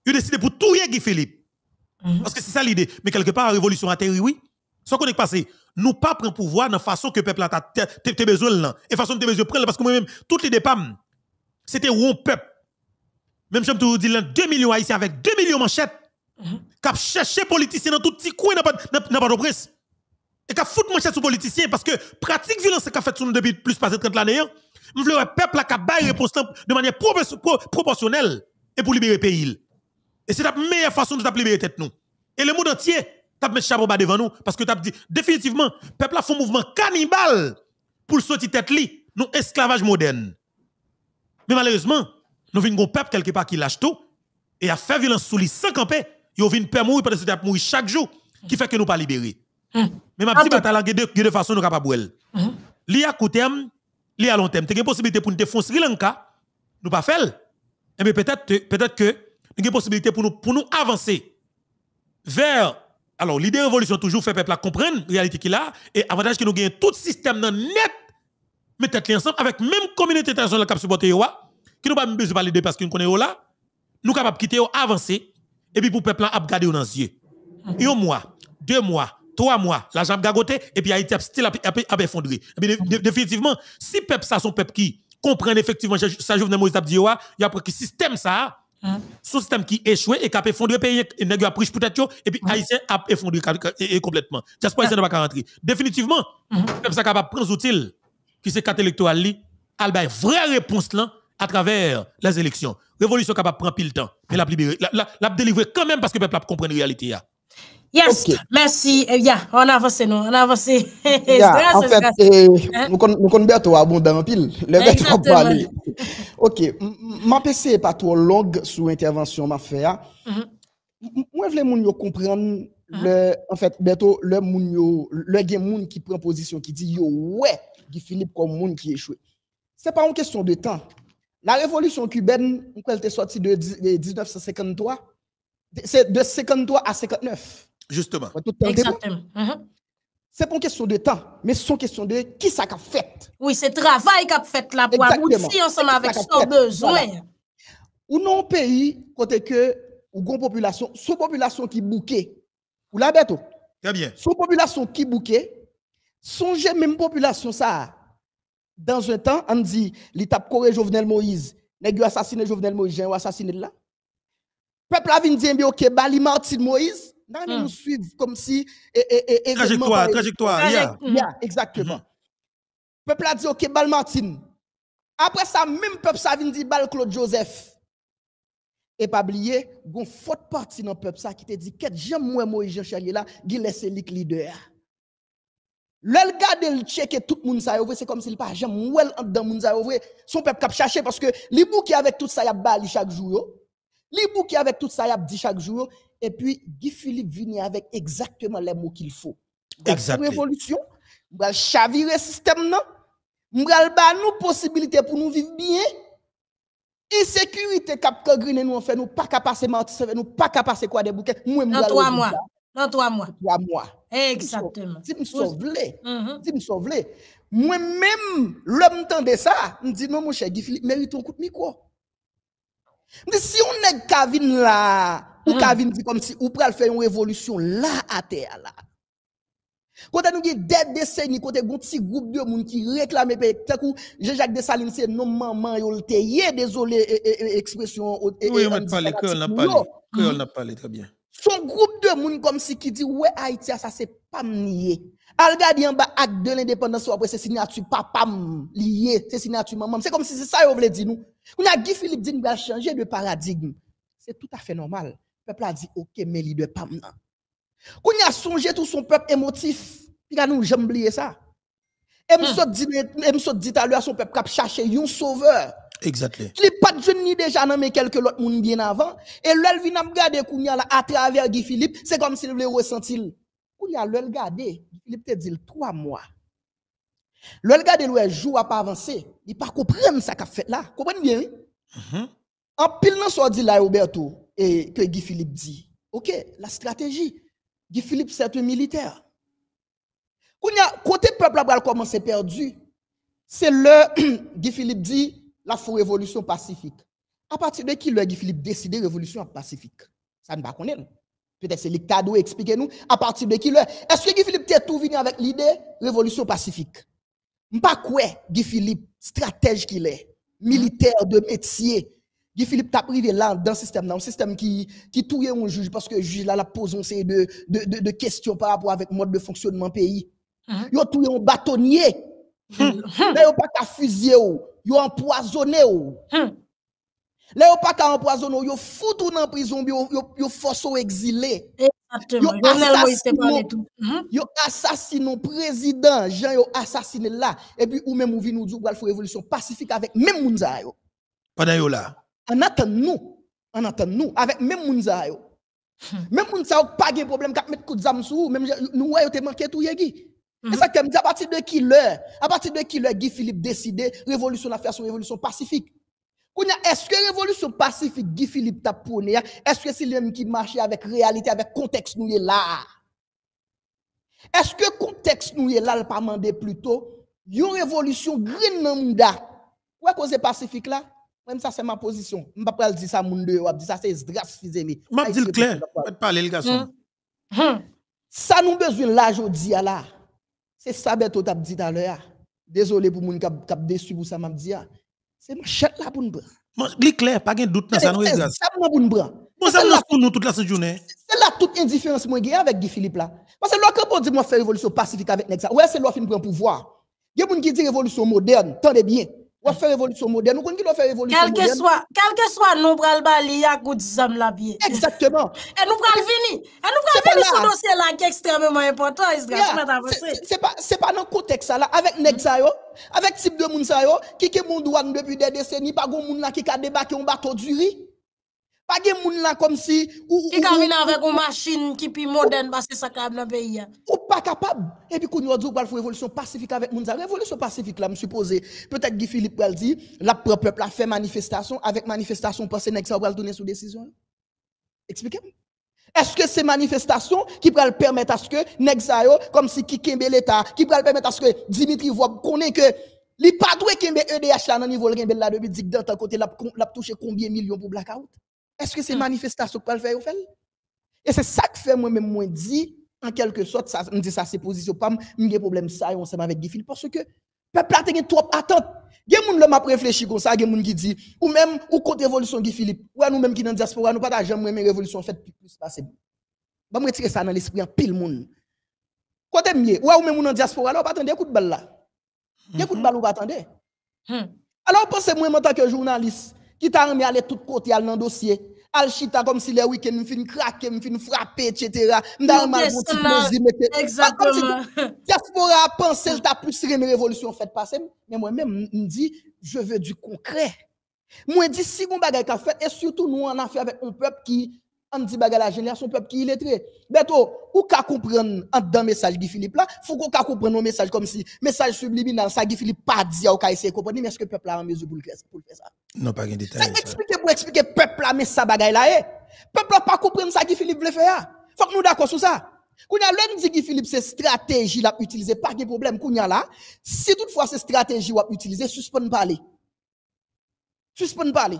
il a décidé pour tuer Guy Philippe. Mhm. Parce que c'est ça l'idée. Mais quelque part, la révolution a atterri, oui. Ce qu'on est passé, nous pas prendre pouvoir dans la façon que le peuple a besoin là. Et façon de besoin prendre parce que moi-même, toutes les dépenses, c'était un peuple. Même si je vous dis 2 millions haïtiens avec 2 millions manchettes, qui a cherché politiciens dans tout petit coin dans pas de presse. Et qui foutu manchette sur politiciens parce que pratique violence qu'a fait sur nous depuis plus de 30 l'année. Nous voulons un peuple qui a réponse de manière proportionnelle et pour libérer le pays. Et c'est la meilleure façon de libérer tête nous. Et le monde entier t'a mis chapeau bas devant nous parce que t'as dit définitivement peuple a fait un mouvement cannibale pour sortir tête li, nous esclavage moderne. Mais malheureusement, nous venons un peuple quelque part qui lâche tout et a fait violence sous lui sans camper, il vient peur mourir parce que mourir chaque jour qui fait que nous pas libérer. Mais ma petite bataille de deux façons nous capable. Li à court terme, li à long terme. Tu as une possibilité pour nous faire Sri Lanka, nous pas faire. Mais peut-être peut-être que nous une possibilité pour nous pour nous avancer vers alors l'idée révolution toujours fait peuple comprendre la réalité qu'il a et avantage que nous gagnons tout système dans net mettre ensemble avec même communauté internationale qui supporter yo qui nous pas besoin de parler de parce que nous connaissons là nous capable quitter avancer et puis pour peuple a garder dans les yeux. Un mois, deux mois, trois mois, l'argent a gagoté et puis Haïti a style a effondré. Définitivement, si peuple ça son peuple qui comprend effectivement ça Jovenel Moïse a dit il y a que système ça son système qui échoué et qui a effondré pays et nèg a pris peut-être et puis haïtien a effondré complètement. J'espère que ça ne va pas rentrer. Définitivement, peuple ça capable prendre outil qui c'est carte électorale li, al bay vraie réponse là à travers les élections. Révolution capable prendre pile temps, mais la la, la, délivrer quand même parce que le peuple comprend la réalité ya. Yes, Ok. merci. Eh bien, on avance nous, on avance. *laughs* Ya, en fait, eh, nous kon- nous connaissons Berto abondant en pile. Le a parlé. Ok, ma PC n'est pas trop longue sous intervention ma fait. hein. Mhm. M- Moi, je voulais comprendre le, en fait, Berto, le moun le gen moun qui prend position, qui dit yo, ouais, Guy Philippe comme moun qui échoué. C'est pas une question de temps. La révolution cubaine, elle était sortie de 1953. De- C'est de 53 à 59. Justement. Exactement. Mhm. C'est pas une question de temps, mais c'est une question de qui ça a fait. Oui, c'est travail qu'a fait là pour Exactement. aboutir ensemble avec son besoin. Voilà. Ou non pays côté que ou gon population, sous population qui bouquet. Ou la bête. Très bien. sous population qui bouquet, songez même population ça. Dans un temps, on dit l'étape Corée Jovenel Moïse, nèg assassiné Jovenel Moïse, j'ai assassiné là. Peuple a vinn dire OK, Bali Martin Moïse, nan Hmm. nous suivre comme si et et et Trajectoire, trajectoire, yeah. Yeah, exactement. Peuple a dit, OK, Bal Martine. Après ça, même peuple ça vient dire Bal Claude Joseph. Et pas oublier, gon faute partie dans le peuple ça qui te dit qu'est j'aime moi Moïse Jean Charles là, qui laisse lik leader. L'el gade le checker tout le monde ça c'est comme s'il pas j'aime en dedans monde ça son peuple cap chercher parce que li qui avec tout ça y a bali chaque jour yo. Li qui avec tout ça y a dit chaque jour et puis Guy Philippe vient avec exactement les mots qu'il faut. Exactement. Révolution, m'bral chavirer système non? M'bral ba nous possibilité pour nous vivre bien. Insécurité cap grine nous en fait nous pas qu'à passer nous pas qu'à passer quoi des bouquets. Moi dans trois mois. Dans trois mois. Trois mois. Exactement. Si me sauve si me sauve moi même l'homme de ça, me dit non mon cher Guy Philippe mérite un coup de micro. Mais si on est Kavin là, ou Kavin dit comme si ou pral faire une révolution là à terre là. Quand nous avons des décennies, quand nous un petit groupe de monde qui réclame, Jean-Jacques Dessalines, c'est non maman, il te désolé, expression. Oui, on n'a pas parlé, on n'a parlé très bien. Son groupe de monde comme si qui dit, ouais, Haïti, ça c'est pas nié. Al gadi en bas acte de l'indépendance après c'est signature papa lié, c'est signature maman. C'est comme si c'est ça vous voulez dire nous. On a Guy Philippe dit nous changer de paradigme. C'est tout à fait normal. Le peuple a dit OK mais leader pas. Qu'on a songé tout son peuple émotif. Il a nous jamais oublié ça. Et dit me dit à l'heure son peuple cap chercher un sauveur. Exactement. Il n'est pas de déjà nommé quelques autres monde bien avant et l'el vient regarder kounya là à travers Guy Philippe, c'est comme s'il voulait ressentir. Kounya l'el regarder Philippe te dit trois mois. Le regarder le jour a pas avancé, il pas comprendre ça qu'a fait là. Comprenez bien? Mhm. En pile nan so dit là Roberto et que Guy Philippe dit. OK, la stratégie. Guy Philippe c'est un militaire. Côté peuple a commencé perdu. C'est le *clears throat* Guy Philippe dit la révolution pacifique. À partir de qui le Guy Philippe décide révolution pacifique? Ça ne va connaître. Peut-être c'est l'Ictado expliquez-nous à partir de qui Est-ce que Guy Philippe est tout venu avec l'idée révolution pacifique? Pas quoi Guy Philippe stratège qu'il est, militaire de métier. Guy Philippe t'a privé là dans le système, dans un système qui qui touille un juge parce que le juge là la pose un de, de, de, de, questions par rapport avec le mode de fonctionnement pays. -hmm. Yo touye un bâtonnier. Mm -hmm. Yo pas qu'à fusiller ou, yo empoisonné ou. Là, yo pas qu'à empoisonner, yo foutu en prison, yo, yo, yo force au exilé. Exactement. Yo assassiné, yo assassiné président, Jean yo assassiné là. Et puis, ou même nous dire, faut révolution pacifique avec même mounza. Pendant yo là. En attendant nous, en attendant nous, avec même mounza yo. Même mounza yo pas de problème, kap mettre coup de zam sou, même nous, yo te manqué tout yegi. Et ça, comme à partir de qui l'heure, à partir de qui l'heure, Guy Philippe décidé, révolution, la faire son révolution pacifique. Est-ce que la révolution pacifique Guy Philippe t'a prôné, est-ce que c'est lui qui marche avec réalité, avec contexte nous est là? Est-ce que contexte nous est là, le pas mandé plutôt, une révolution green dans monde Ouais, cause pacifique là? Même ça, c'est ma position. Je ne vais pas dire ça, mon deux, je ça, c'est Esdras Fizemi. Je vais dire clair, je vais parler, le garçon. Ça, nous besoin là, aujourd'hui, là. C'est ça, Beto, tu as dit tout à l'heure. Désolé pour les gens qui ont déçu pour ça, m'a dit. C'est machette là pour nous prendre. C'est clair, pas de doute dans ça, C'est ça pour nous prendre. Bon, ça nous pour nous toute la journée. C'est là toute indifférence moi j'ai avec Guy Philippe là. Parce que l'autre quand dit moi faire révolution pacifique avec Nexa. Ouais, c'est l'autre qui prend pouvoir. Il y a des gens qui disent révolution moderne, tendez bien. On faire révolution moderne, nous qui doit faire révolution quel que soit quel que soit nous pral bali zam la. Exactement. Et nous pral fini. Et nous pral fini ce dossier là qui est extrêmement important, C'est pas c'est pas dans contexte là avec Nexa yo, avec type de moun yo qui qui moun douane depuis des décennies pas gon moun là qui a débarqué un bateau du riz. Pas de moun là comme si ou qui camine avec une machine qui plus moderne parce que ça capable dans pays. Ou pas capable. Et puis qu'on nous dit faire révolution pacifique avec moun révolution pacifique là me supposé peut-être Guy Philippe va dire la peuple a fait manifestation avec manifestation penser que ça va donner sous décision. Expliquez-moi. Est-ce que ces manifestations qui pourraient permettre à ce que Nexayo, comme si qui kembe l'État, qui pourraient permettre à ce que Dimitri voit connaît que li pas doué kembe EDH là dans niveau kembe là depuis dik dans côté l'a touché combien de millions pour blackout? Est-ce que c'est manifestation qu'on le faire au fait? Et c'est ça que fait moi-même moi dit en quelque sorte ça me dit ça c'est position pas me problème ça ensemble avec Guy parce que peuple a tenu trop attente. Il y a des gens qui réfléchi comme ça, il y a des gens qui disent ou même ou contre révolution Guy Philippe, ou nous même qui dans diaspora nous pas jamais même révolution faite plus plus passer. Ba me retirer ça dans l'esprit en pile monde. Côté mieux, ou même dans diaspora là, pas attendre coup de balle là. Des coup de balle ou pas attendre. Alors pensez moi en tant que journaliste qui t'a remis aller tout côté dans dossier al chita comme si les week-ends me fin craquer, me fin frapper, etc. M'da Nous mal bon petit plaisir, Exactement. *laughs* diaspora a pensé le t'a plus une révolution faite passer mais moi même me dit je veux du concret. Moi dit si on bagay qu'a fait et surtout nous en affaire avec un peuple qui on dit bagay la génération peuple qui est illettré beto ou ka comprendre en dans message Guy Philippe là faut qu'on ka comprendre nos messages comme si message subliminal ça Guy Philippe pas dit ou ka essayer comprendre mais est-ce que peuple là en mesure le pour le faire ça? Non, pas de détail. ça. expliquer pour expliquer peuple là mais ça bagay là eh. Peuple là pas comprendre ça Guy Philippe veut faire. Faut que nous d'accord sur ça. Kounya l'on dit Guy Philippe c'est stratégie l'a utiliser pas de problème là. Si toutefois c'est stratégie ou utiliser suspend parler. Suspend parler.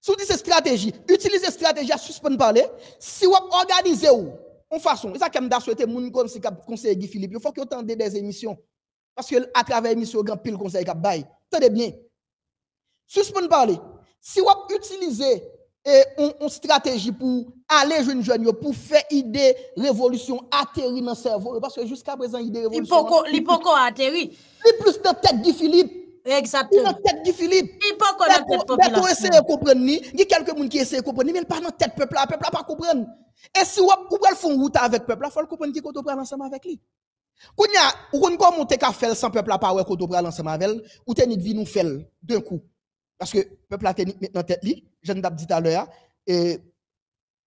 Si vous dites c'est stratégie utiliser stratégie à suspend parler. Si vous organisez ou en façon et ça comme da souhaité cap conseiller Guy Philippe. Il faut que vous des émissions. Parce que à travers émission grand pile conseil cap bail tenez bien suspend parler si vous utilisez et une, une stratégie pour aller jeune jeune pour faire idée révolution atterrir dans le cerveau parce que jusqu'à présent idée révolution L'hypoco, atterri. il plus dans tête Guy Philippe il dans Exactement. tête Guy Philippe L'hypoco dans Beto cette Beto essaie population. de comprendre ni, il y a quelques gens qui essaient de comprendre mais il pas dans tête peuple là, peuple pas comprendre. Et si vous pouvez faire route avec peuple là, faut le comprendre qui côté pral ensemble avec lui. Kounya, ou kon comment te ka faire sans peuple là pas ouais côté pral ensemble avec ou te ni vie nous faire d'un coup. Parce que peuple là te ni maintenant tête li, je ne dit à l'heure et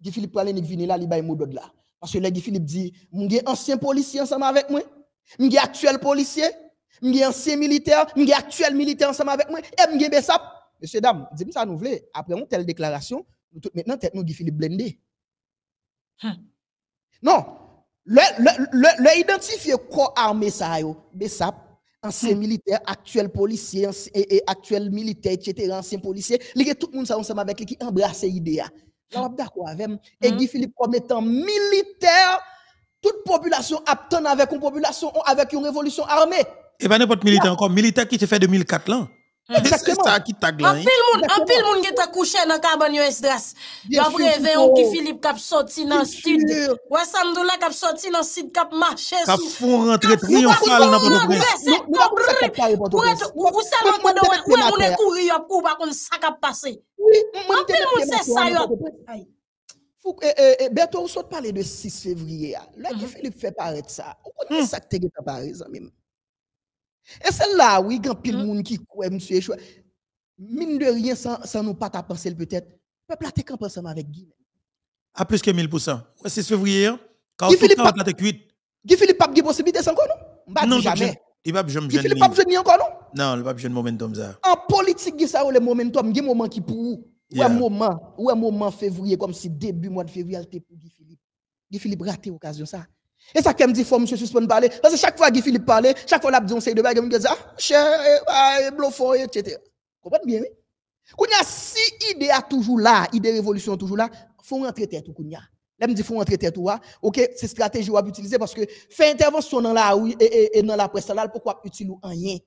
Guy Philippe pral ni vini là, li bay mot d'ordre là. Parce que là Guy Philippe dit, m'gé ancien policier ensemble avec moi, m'gé actuel policier, m'gé ancien militaire, m'gé actuel militaire ensemble avec moi, et m'gé besap. Monsieur, dame, dis-moi ça nous voulez. Après une telle déclaration, nous tout maintenant, tête nous Guy Philippe blendé. Hmm. Non. Le, le, le, le identifier quoi armé ça, Bessap, ancien militaire, actuel policier, ancien- et, et actuel militaire, etc., ancien policier, li gen tout le monde ça ensemble avec lui qui embrasse l'idée. Là, on d'accord avec moi. Et. Guy Philippe comme étant militaire, toute population attend avec une population, avec une révolution armée. Et pas n'importe militaire encore, militaire qui te fait 2004 là. C'est Exactement. ça qui hein. moun, en pile moun qui t'a couché dans cabane yo Esdras. Bien Yo sûr, prévé Foucault. on qui Philippe k'ap sorti dans sud. Ouais, Samdoula k'ap sorti dans sud k'ap marché sous. font rentrer triomphal dans font Port-au-Prince. c'est ça pas pour Ou ou ou seulement moi, ouais, moun est couru yo kou pa kon sa k'ap passé. Oui, moi, En pile moun c'est ça yo. Eh, eh, eh, Berto, on saute parler de 6 février. ah. Là, Philippe fait paraître ça. On connaît ça que t'es par exemple. Et c'est là, oui, quand pile Mhm. monde qui croit, monsieur Echoué. Mine de rien, sans, sans nous pas penser le peut-être. Peuple a été ensemble avec Guy. À plus que 1000%. Ouais, 6 février. hein. Quand Philippe là, t'es cuite. Guy Philippe pas de possibilité sans quoi, non? Non, jamais. jeune- il va jamais Guy jeune Philippe pas de encore, non? Non, le pape jeune momentum ça. En politique, Guy, ça, ou le momentum, il y a un moment qui pour. Ou Yeah. un moment, ou un moment février, comme si début mois de février, était pour Guy Philippe. Guy Philippe raté l'occasion ça. Et ça, qu'elle me dit, faut monsieur suspendre parler. Parce que chaque fois Guy Philippe parlait, chaque fois, il a dit, on sait de bagues, il me dit, ah, cher, eh, ah, bluffon, etc. Comprenez bien, oui? Kounya, si idée a toujours là, idée révolution toujours là, faut rentrer tête ou kounya. Là, me dit, faut rentrer tête ou là. OK, c'est stratégie à utiliser parce que faire intervention dans la rue et, dans la presse là, pourquoi utile ou rien?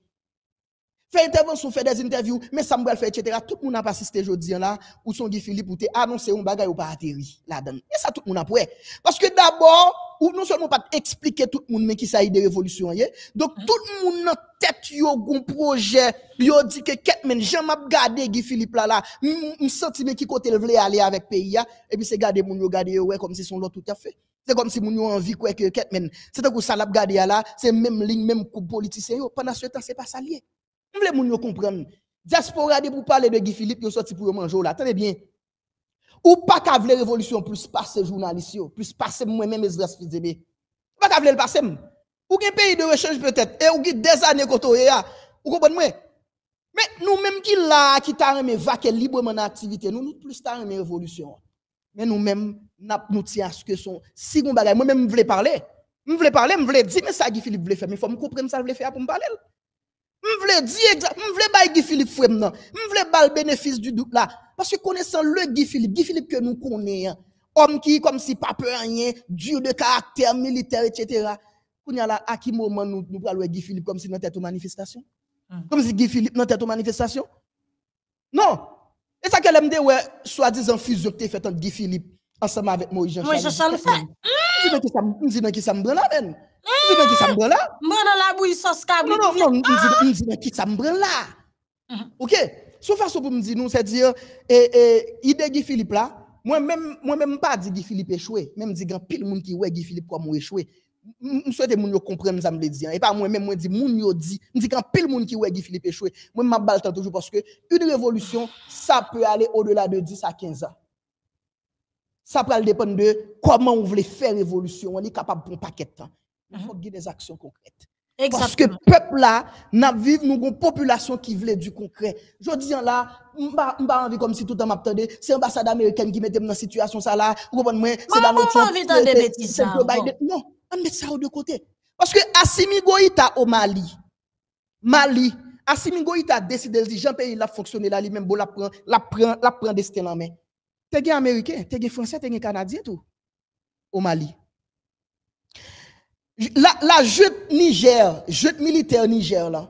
Faire intervention, faire des interviews, mais ça me faire, etc. Tout le monde n'a pas assisté aujourd'hui là, ou son Guy Philippe, ou te annoncé un bagage ou pas atterri là-dedans. Et ça, tout le monde a. Parce que d'abord, ou non seulement pas expliquer tout le monde, mais qui ça de révolution, yé. Donc, tout le monde dans tête, yo, gon projet, yo dit que men, j'aime gade Guy Philippe là, là, senti mais qui côté le vle aller avec pays, et puis c'est garder moun yo gade yo, ouais, comme si son lot tout à fait. C'est comme si moun yo envie quoi que men. C'est un ça l'a gade ya là, c'est même ligne, même coup politicien yo. Pendant ce temps, c'est pas ça lié. M'vle moun yo comprendre. Diaspora de pour parler de Guy Philippe, yo sorti pour manger là. Attendez bien. Ou pa ka vle revolisyon plus pase jounalisyon, plus pase mwen men mezras fizebe. Ou pa ka vle l'pase m. Ou gen peyi de rechange peut-et, e ou gen des ane koto e ya, ou kompon mwen. Men nou menm ki la, ki ta reme vake libreman aktivite, nou nou plus ta reme revolisyon. Men nou menm nap nou ti aske son, si goun bagay, mwen menm vle parle, mwen vle parle, mwen vle di, men sa Guy Philippe vle fe, men fò m koupren sa vle fe a pou m pale l. Je voulais dire exact, je voulais bailler Guy Philippe non. Je voulais bailler le bénéfice du doute là. Parce que connaissant le Guy Philippe, Guy Philippe que nous connaissons, homme qui, comme si pas peur rien, dur de caractère militaire, etc. Qu'on y a là, à qui moment nous, nous parlons Guy Philippe comme si nous étions aux manifestations? Hmm. Comme si Guy Philippe nous était aux manifestations? Non. Et ça qu'elle aime dire, ouais, soi-disant fusion que tu fait entre Guy Philippe ensemble avec Moïse Jean Moi, je Charles. chante fait. Je dis dans qui ça me- je dis dans branle là? Moi, dans la bouille sauce câble. Non, non, non, je dis dans qui ça me branle là? Mhm. OK? Sauf façon pour me dire, nous, c'est dire, et, et, idée Guy Philippe là, Moi-même, moi-même, pas dit Guy Philippe échoué. Même dit, grand pile monde qui ouais Guy Philippe comme échoué. Je souhaite moun yo comprendre ça me le dire. Et pas moi-même, moi dit, moun yo dit, me dit quand pile monde qui ouais Guy Philippe échoué. Moi, m'a balle tant toujours parce que une révolution, ça peut aller au-delà de 10 à 15 ans. Ça peut dépendre de comment on voulait faire révolution. On est capable pour un paquet de temps. Il faut qu'il y ait des actions concrètes. Parce que peuple là, n'a vive nous une population qui voulait du concret. Je dis là, m'pa m'pa envie comme si tout le temps m'attendait, c'est l'ambassade américaine qui mettait dans situation ça là, vous comprenez c'est moi, Trump, pas envie des bêtises, ça. Non, on met ça de côté. Parce que Assimi Goïta au Mali, Mali, Assimi Goïta a décidé de dire Jean pays la fonctionner là lui-même bon la prend la prend la prend destin en main. T'es américain, t'es français, t'es canadien tout au Mali. La, la jute Niger, jute militaire Niger là,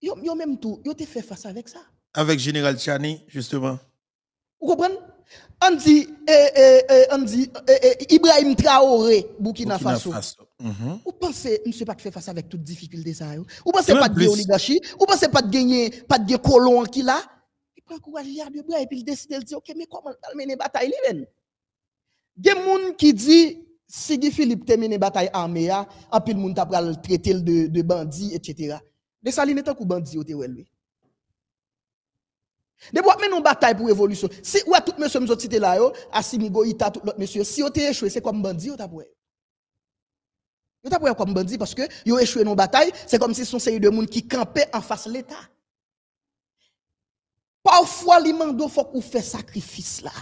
yo, yo même tout, yo te fait face avec ça. Avec Général Chani, justement. Vous comprenez? On dit, eh, eh, eh, on dit eh, eh, Ibrahim Traoré, Burkina, Burkina Faso. Faso. Mhm. Vous pensez, monsieur pas de faire face avec toutes difficultés ça yo? Vous pensez pas de oligarchie? Vous pensez pas de gagner, pas de colon qui là? Il prend courage hier de bras et puis il décide de dire, ok, mais comment il mener bataille li ben? Gen moun qui dit, si Guy Philippe termine bataille armée, en pile moun t'a pral traiter de, de bandit, etc. De Saline un coup bandit, ou te lui. De bois men nou bataille pour révolution. Si ouais tout monsieur m'ont cité là yo, Assimi Goïta tout l'autre monsieur, si yo te échoué, c'est comme bandit ou t'a pour Yo comme bandit parce que yo échoué dans bataille, c'est comme si son série de monde qui campait en face l'état. Parfois li mando faut qu'on fait sacrifice là.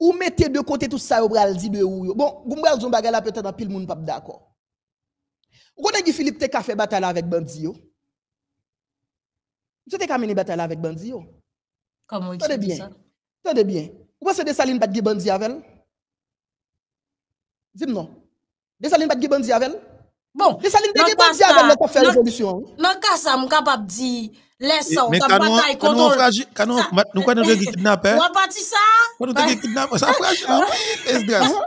Ou mettez de côté tout ça, ou bral di de ou. Bon, vous m'bral zon bagay peut-être dans pile moun pas d'accord. Ou connaît Guy Philippe te fait bataille avec bandi yo? Vous te ka mené bataille avec bandi yo? Comment expliquer bien. ça? Attendez bien. Ou pensez de Saline pas de bandi avec elle? Dis-moi non. De Saline pas de bandi avec elle? Bon, De Saline Dans pas de bandi avec elle pour faire dans- révolution. hein? dans cas ça, je suis capable de dire, laisse ça, on Mais t'a nous, bataille nous, contre. fragile- quand nous, nous, quand nous, devons kidnapper, On va partir ça? quand nous, kidnapper, ça fragile? Esdras. *laughs*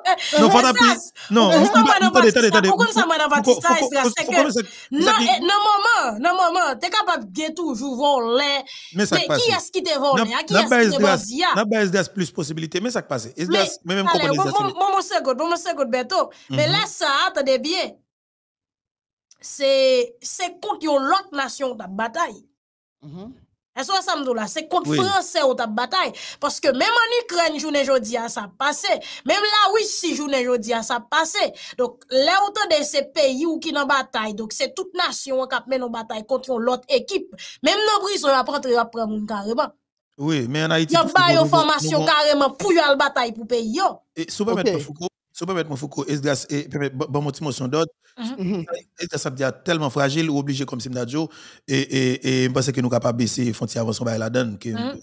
Non, Non, attendez, attendez, attendez. Pourquoi ça, Esdras? C'est que- Non, eh, non, maman, non, maman, t'es capable de toujours voler. Mais qui est-ce qui te vole? À qui N'a est-ce pas qui te Esdras, bandit? ya? n'a pas Esdras plus possibilité, mais ça qui passe. Mais, Esdras, mais même allez, comprendre bon, Esdras. bon, bon, mon seconde, bon, mon seconde, Beto. Mais là, ça, attendez bien. C'est, c'est contre yon l'autre nation ta bataille. Mhm. Est-ce que ça me dit là? C'est contre Oui. français ou ta bataille? Parce que même en Ukraine, journée ça a passé. Même là, oui, si journée ça a passé. Donc, là, autant de ces pays où qui dans bataille. Donc, c'est toute nation qui a mené en bataille contre l'autre équipe. Même dans prison, on prendre après moun carrément. Oui, mais en Haïti. Ba nous- yon nous- formation carrément pour yon bataille pour pays. Et mon Foucault, si vous permettez, mon Foucault, Esdras, et bon, bon, mon petit motion d'ordre, Mhm. Esdras, ça veut dire tellement fragile ou obligé comme Simdadjo, et, et, et, je pense que nous sommes capables de baisser les frontières avant son bail la donne, Mhm.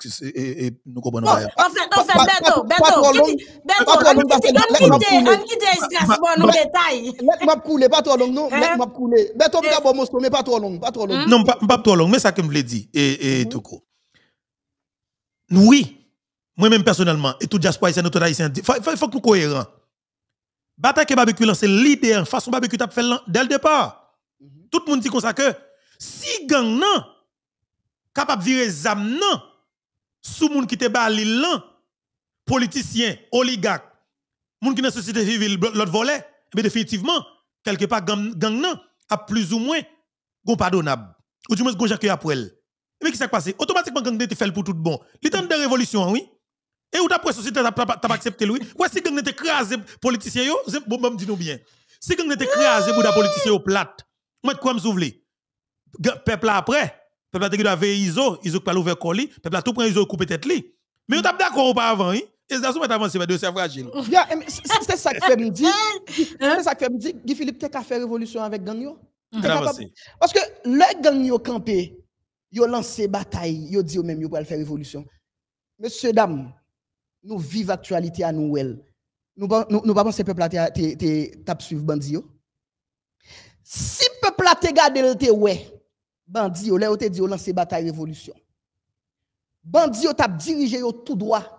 c'est- et, nous comprenons pas. en fait, en fait, Pas- Beto, pas- pas Beto, Beto, Pas on quitte, Esdras, bon, nous. Laisse-moi couler, pas trop long, non? Hein? Laisse-moi couler. Beto, m'ka bon mais pas trop long, pas trop long. Non, pas, pas trop long, mais ça que je voulais dire, et, et tout court. Oui, moi-même personnellement, et tout diaspora haïtien, tout haïtien, il faut, que nous cohérents. Bataille que barbecue là, c'est l'idée, façon barbecue t'a fait dès le départ. Mhm. Tout le monde dit comme ça que si gang nan, capable de virer zam nan, sous moun qui te ba l'île là, politicien, oligarque, moun qui dans la société civile, l'autre volet, mais définitivement, quelque part, gang, gang nan, a plus ou moins, gon pardonnable. Ou du moins, gon jacque après elle. Mais qui s'est passé? Automatiquement, gang te fait pour tout bon. Le temps de révolution, oui. Et ou d'après société, t'as pas t'as pas accepté lui. Ouais, si gang n'était crasé politicien yo, bon, bon, dis-nous bien. Si gang n'était crasé pour des politiciens au plate, moi, quoi me? Peuple après, peuple doit veiller ISO, ISO pas l'ouvert colis, peuple là tout prend ISO couper tête li. Mais on t'a d'accord auparavant, oui. Et ça, c'est avancé, mais de c'est fragile. C'est ça que fait me dire. *laughs* Hein? C'est ça que fait me dire. Guy Philippe, t'es qu'à faire révolution avec gang yo? Parce que le gang yo campé, yo lancé bataille, yo dit yo même yo pour faire révolution. Dames, nous vivons l'actualité à nous. Nous ne pas penser que le peuple a suivi bandit. Si le peuple a gardé le te ouais, bandit, là, te dit, lancer bataille révolution. Bandit, t'a dirigé tout droit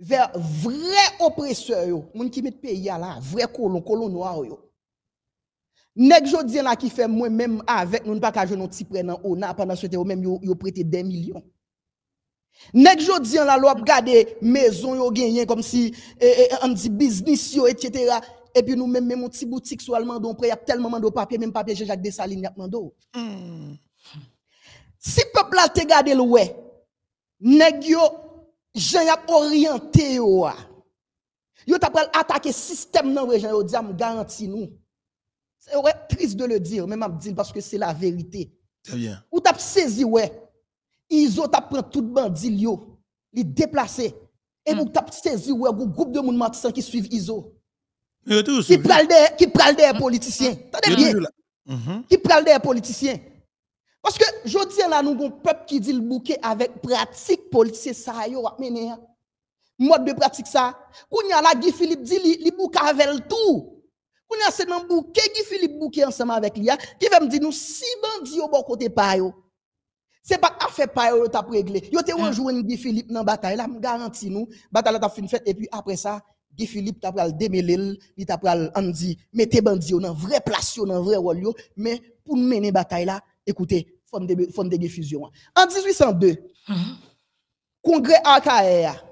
vers vrai oppresseur yo, moun qui met pays là, vrai colon, colon noir yo. Nèg jodi là qui fait moi même avec nous pas ka jeune petit près nan ona pendant ce temps même yo, yo prêté des millions. Nèg jodi la loi gade maison yo genyen comme si eh, eh, on dit business yo etc. Et puis nous même même un petit boutique sur allemand don y a tellement de papier même papier Jean-Jacques Dessalines y a mando. Si peuple a te gade le ouais, nèg yo Jean y a orienté yo. Yo t'a attaquer système nan région yo dit am garanti nous. C'est triste de le dire, mais m'a dit parce que c'est la vérité. Très bien. Ou t'a saisi ouais. Iso t'a prend tout bandit yo, li déplacé. Et vous t'a saisi ouais, un groupe de monde martisan qui suivent Iso. Qui pral des qui pral des politiciens. Yo bien. Mhm. Qui pral des politiciens? Parce que je dis là nous un peuple qui dit le bouquet avec pratique politicien ça yo a mené. hein. Mode de pratique ça. Kounya la Guy Philippe dit li, li bouquet avec tout. Kounya c'est dans bouquet Guy Philippe bouquet ensemble avec lui hein, qui va me dire nous si bandits au bon côté pa yo. C'est pas affaire pa yo t'a réglé. Yo te rejoindre Guy Philippe dans bataille là, me garantis nous, bataille t'a fin fait et puis après ça Guy Philippe t'a pral démêler, il t'a pral on dit mettez bandits yo dans vraie place dans vrai rôle yo, mais pour mener bataille là, écoutez, faut de fusion. En 1802, congrès AKR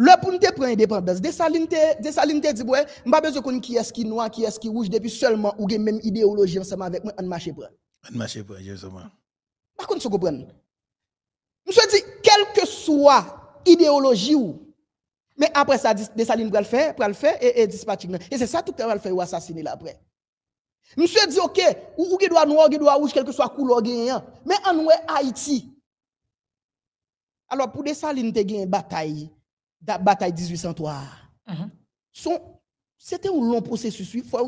le pour nous prendre indépendance, Dessalines te dit ouais, m'pa besoin qu'on qui est qui noir, qui est qui rouge depuis seulement ou même idéologie ensemble avec moi on marche prendre. On marche pas, justement. Par contre, vous comprenez. Monsieur dit, quelle que soit idéologie ou, mais après ça, Dessalines va le faire, pour le faire et, et dispatching. Et c'est ça tout le temps va le faire ou assassiner là après. Monsieur dit, ok, ou, qui doit noir, qui doit rouge, quel que soit couleur gagnant. Mais en ouais Haïti. Alors pour Dessalines, te gagné bataille, da- bataille 1803. Mhm. Son, c'était un long processus. Il faut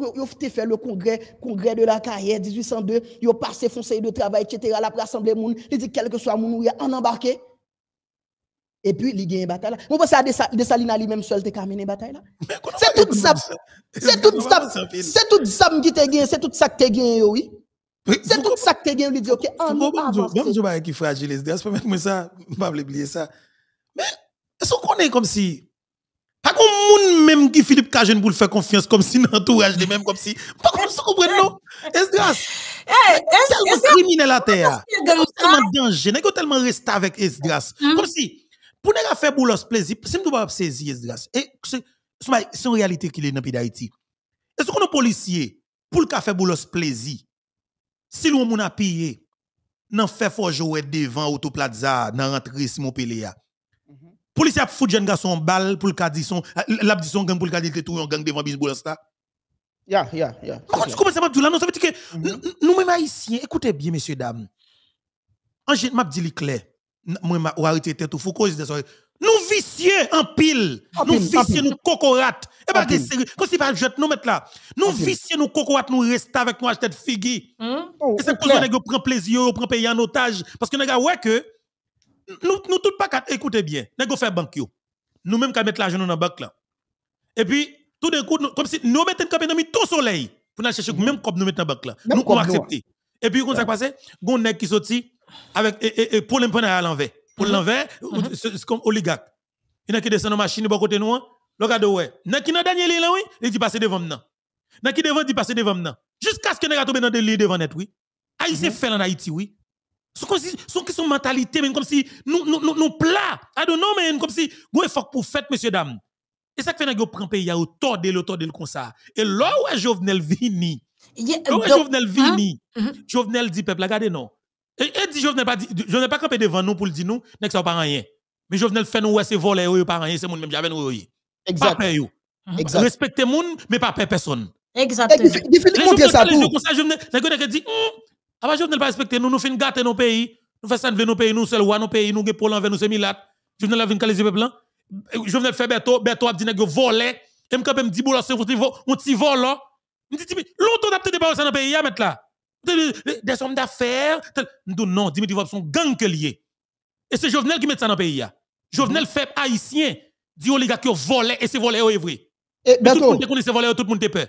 fait le congrès, congrès de la carrière 1802. Ils ont passé conseil de travail, etc. La assemblée moun, il dit quel que soit moun ou y a en embarqué. Et puis, il gagne bataille là. Moi, pense à Dessa- Dessalines lui-même seul te mené bataille là? A C'est tout ça. C'est tout ça. C'est tout ça qui te gagne, c'est tout ça que te gagne, oui. C'est vous tout ça que te gagne, lui dit, ok, on pas me dire- avance. pas me dire bah, qui fragilise. Pas mettre ça, pas oublier ça. Mais est-ce qu'on est comme si pas qu'on moun même qui Philippe Kajen pour le faire confiance comme si l'entourage de même comme si pas comme ça comprendre non. Est-ce grâce Eh, est-ce tellement criminel à terre? que? Tellement danger, n'est tellement resté avec Esdras. Mhm. Comme si pour ne pas faire boulos plaisir, si nous pas saisir Esdras. Et c'est une réalité qu'il est dans le pays d'Haïti. Est-ce qu'on a policier pour le faire boulos plaisir? Si l'on moun a pillé nan fait fort jouer devant autoplaza dans rentrer Simon Péléa. Policier a foutu jeune garçon en balle pour le cas dit son l'a dit son gang pour le cas dit tout un gang devant bisboulos là. Yeah, yeah, yeah. Comment tu commences à me dire là non ça veut dire que nous- nous mêmes haïtiens écoutez bien messieurs dames. En j'ai m'a dit li clair. Moi m'a ou arrêter tête je dis ça. Nous vicieux en pile, nous vicieux nous cocorates. Et pas sérieux. Comme si pas jet nous mettre là. Nous vicieux nous cocorates nous rester avec nous acheter de. Hmm? Oh, Et c'est pour ça que nous prend plaisir, on prend pays en otage. Parce que nous ouais que nous, nous tout pas écoutez bien, nous faire banque. Nous même qu'à mettre l'argent dans la banque là. Et puis, tout d'un coup, nous- comme si nous mettons campé dans le tout soleil pour nous chercher même comme nous mettons dans la banque là. Nous, on nous, accepter. Et puis, comment ça passe? Gon nèg qui sorti avec, et, et, et pour l'imprendre à l'envers. Pour l'envers, c'est c'est comme oligarque. Il y en a qui descendent en machine, bon côté nous, hein. le gars de ouais. N'a qui dans dernier lit là, oui, il dit passer devant maintenant. N'a qui devant, dit passer devant maintenant. Jusqu'à ce que nous tombe dans des lits devant net, oui. Haïtien fait en Haïti, oui. Son qui sont mentalité, mais comme si nous, nous, nous, nous plats. I don't know, man, comme si, vous effort pour fête, messieurs, dames. Et ça que fait, nous prend pays, au tordé, le tordé, le comme ça. Et là où est Jovenel vini, Yeah, là où est Jovenel vini, Mhm. Jovenel dit, peuple, regardez, non. Et, et dit, Jovenel pas, dit- Jovenel pas campé devant nous pour le dire nous, n'est que ça pas rien. Mais Jovenel fait nous, ouais, c'est volé, oui, pas rien, c'est mon même, j'avais nous, oui. Pas Exact. peur, yo. Exact. Respectez moun, mais pas peur personne. Exactement. Philippe Les gens qui ont dit, hum, ah bah, Jovenel pas respecter nous, nous faisons gâter nos pays, nous faisons ça de nos pays, nous seul roi nos pays, nous pour l'envers, nous c'est milat. Jovenel a vu caliser peuple là. Jovenel fait Beto, Beto a dit yo volé, et me quand même dit boula c'est un petit vol là. Dit Dimitri, longtemps peut-être pas ça dans le pays à mettre là. Des- Des des hommes d'affaires, nous non, Dimitri Vob son gang que lié. Et c'est Jovenel qui met ça dans le pays là. Jovenel fait haïtien, dit oligarque qui volé et c'est volé est vrai. Et tout le monde c'est volé, tout le monde te peur.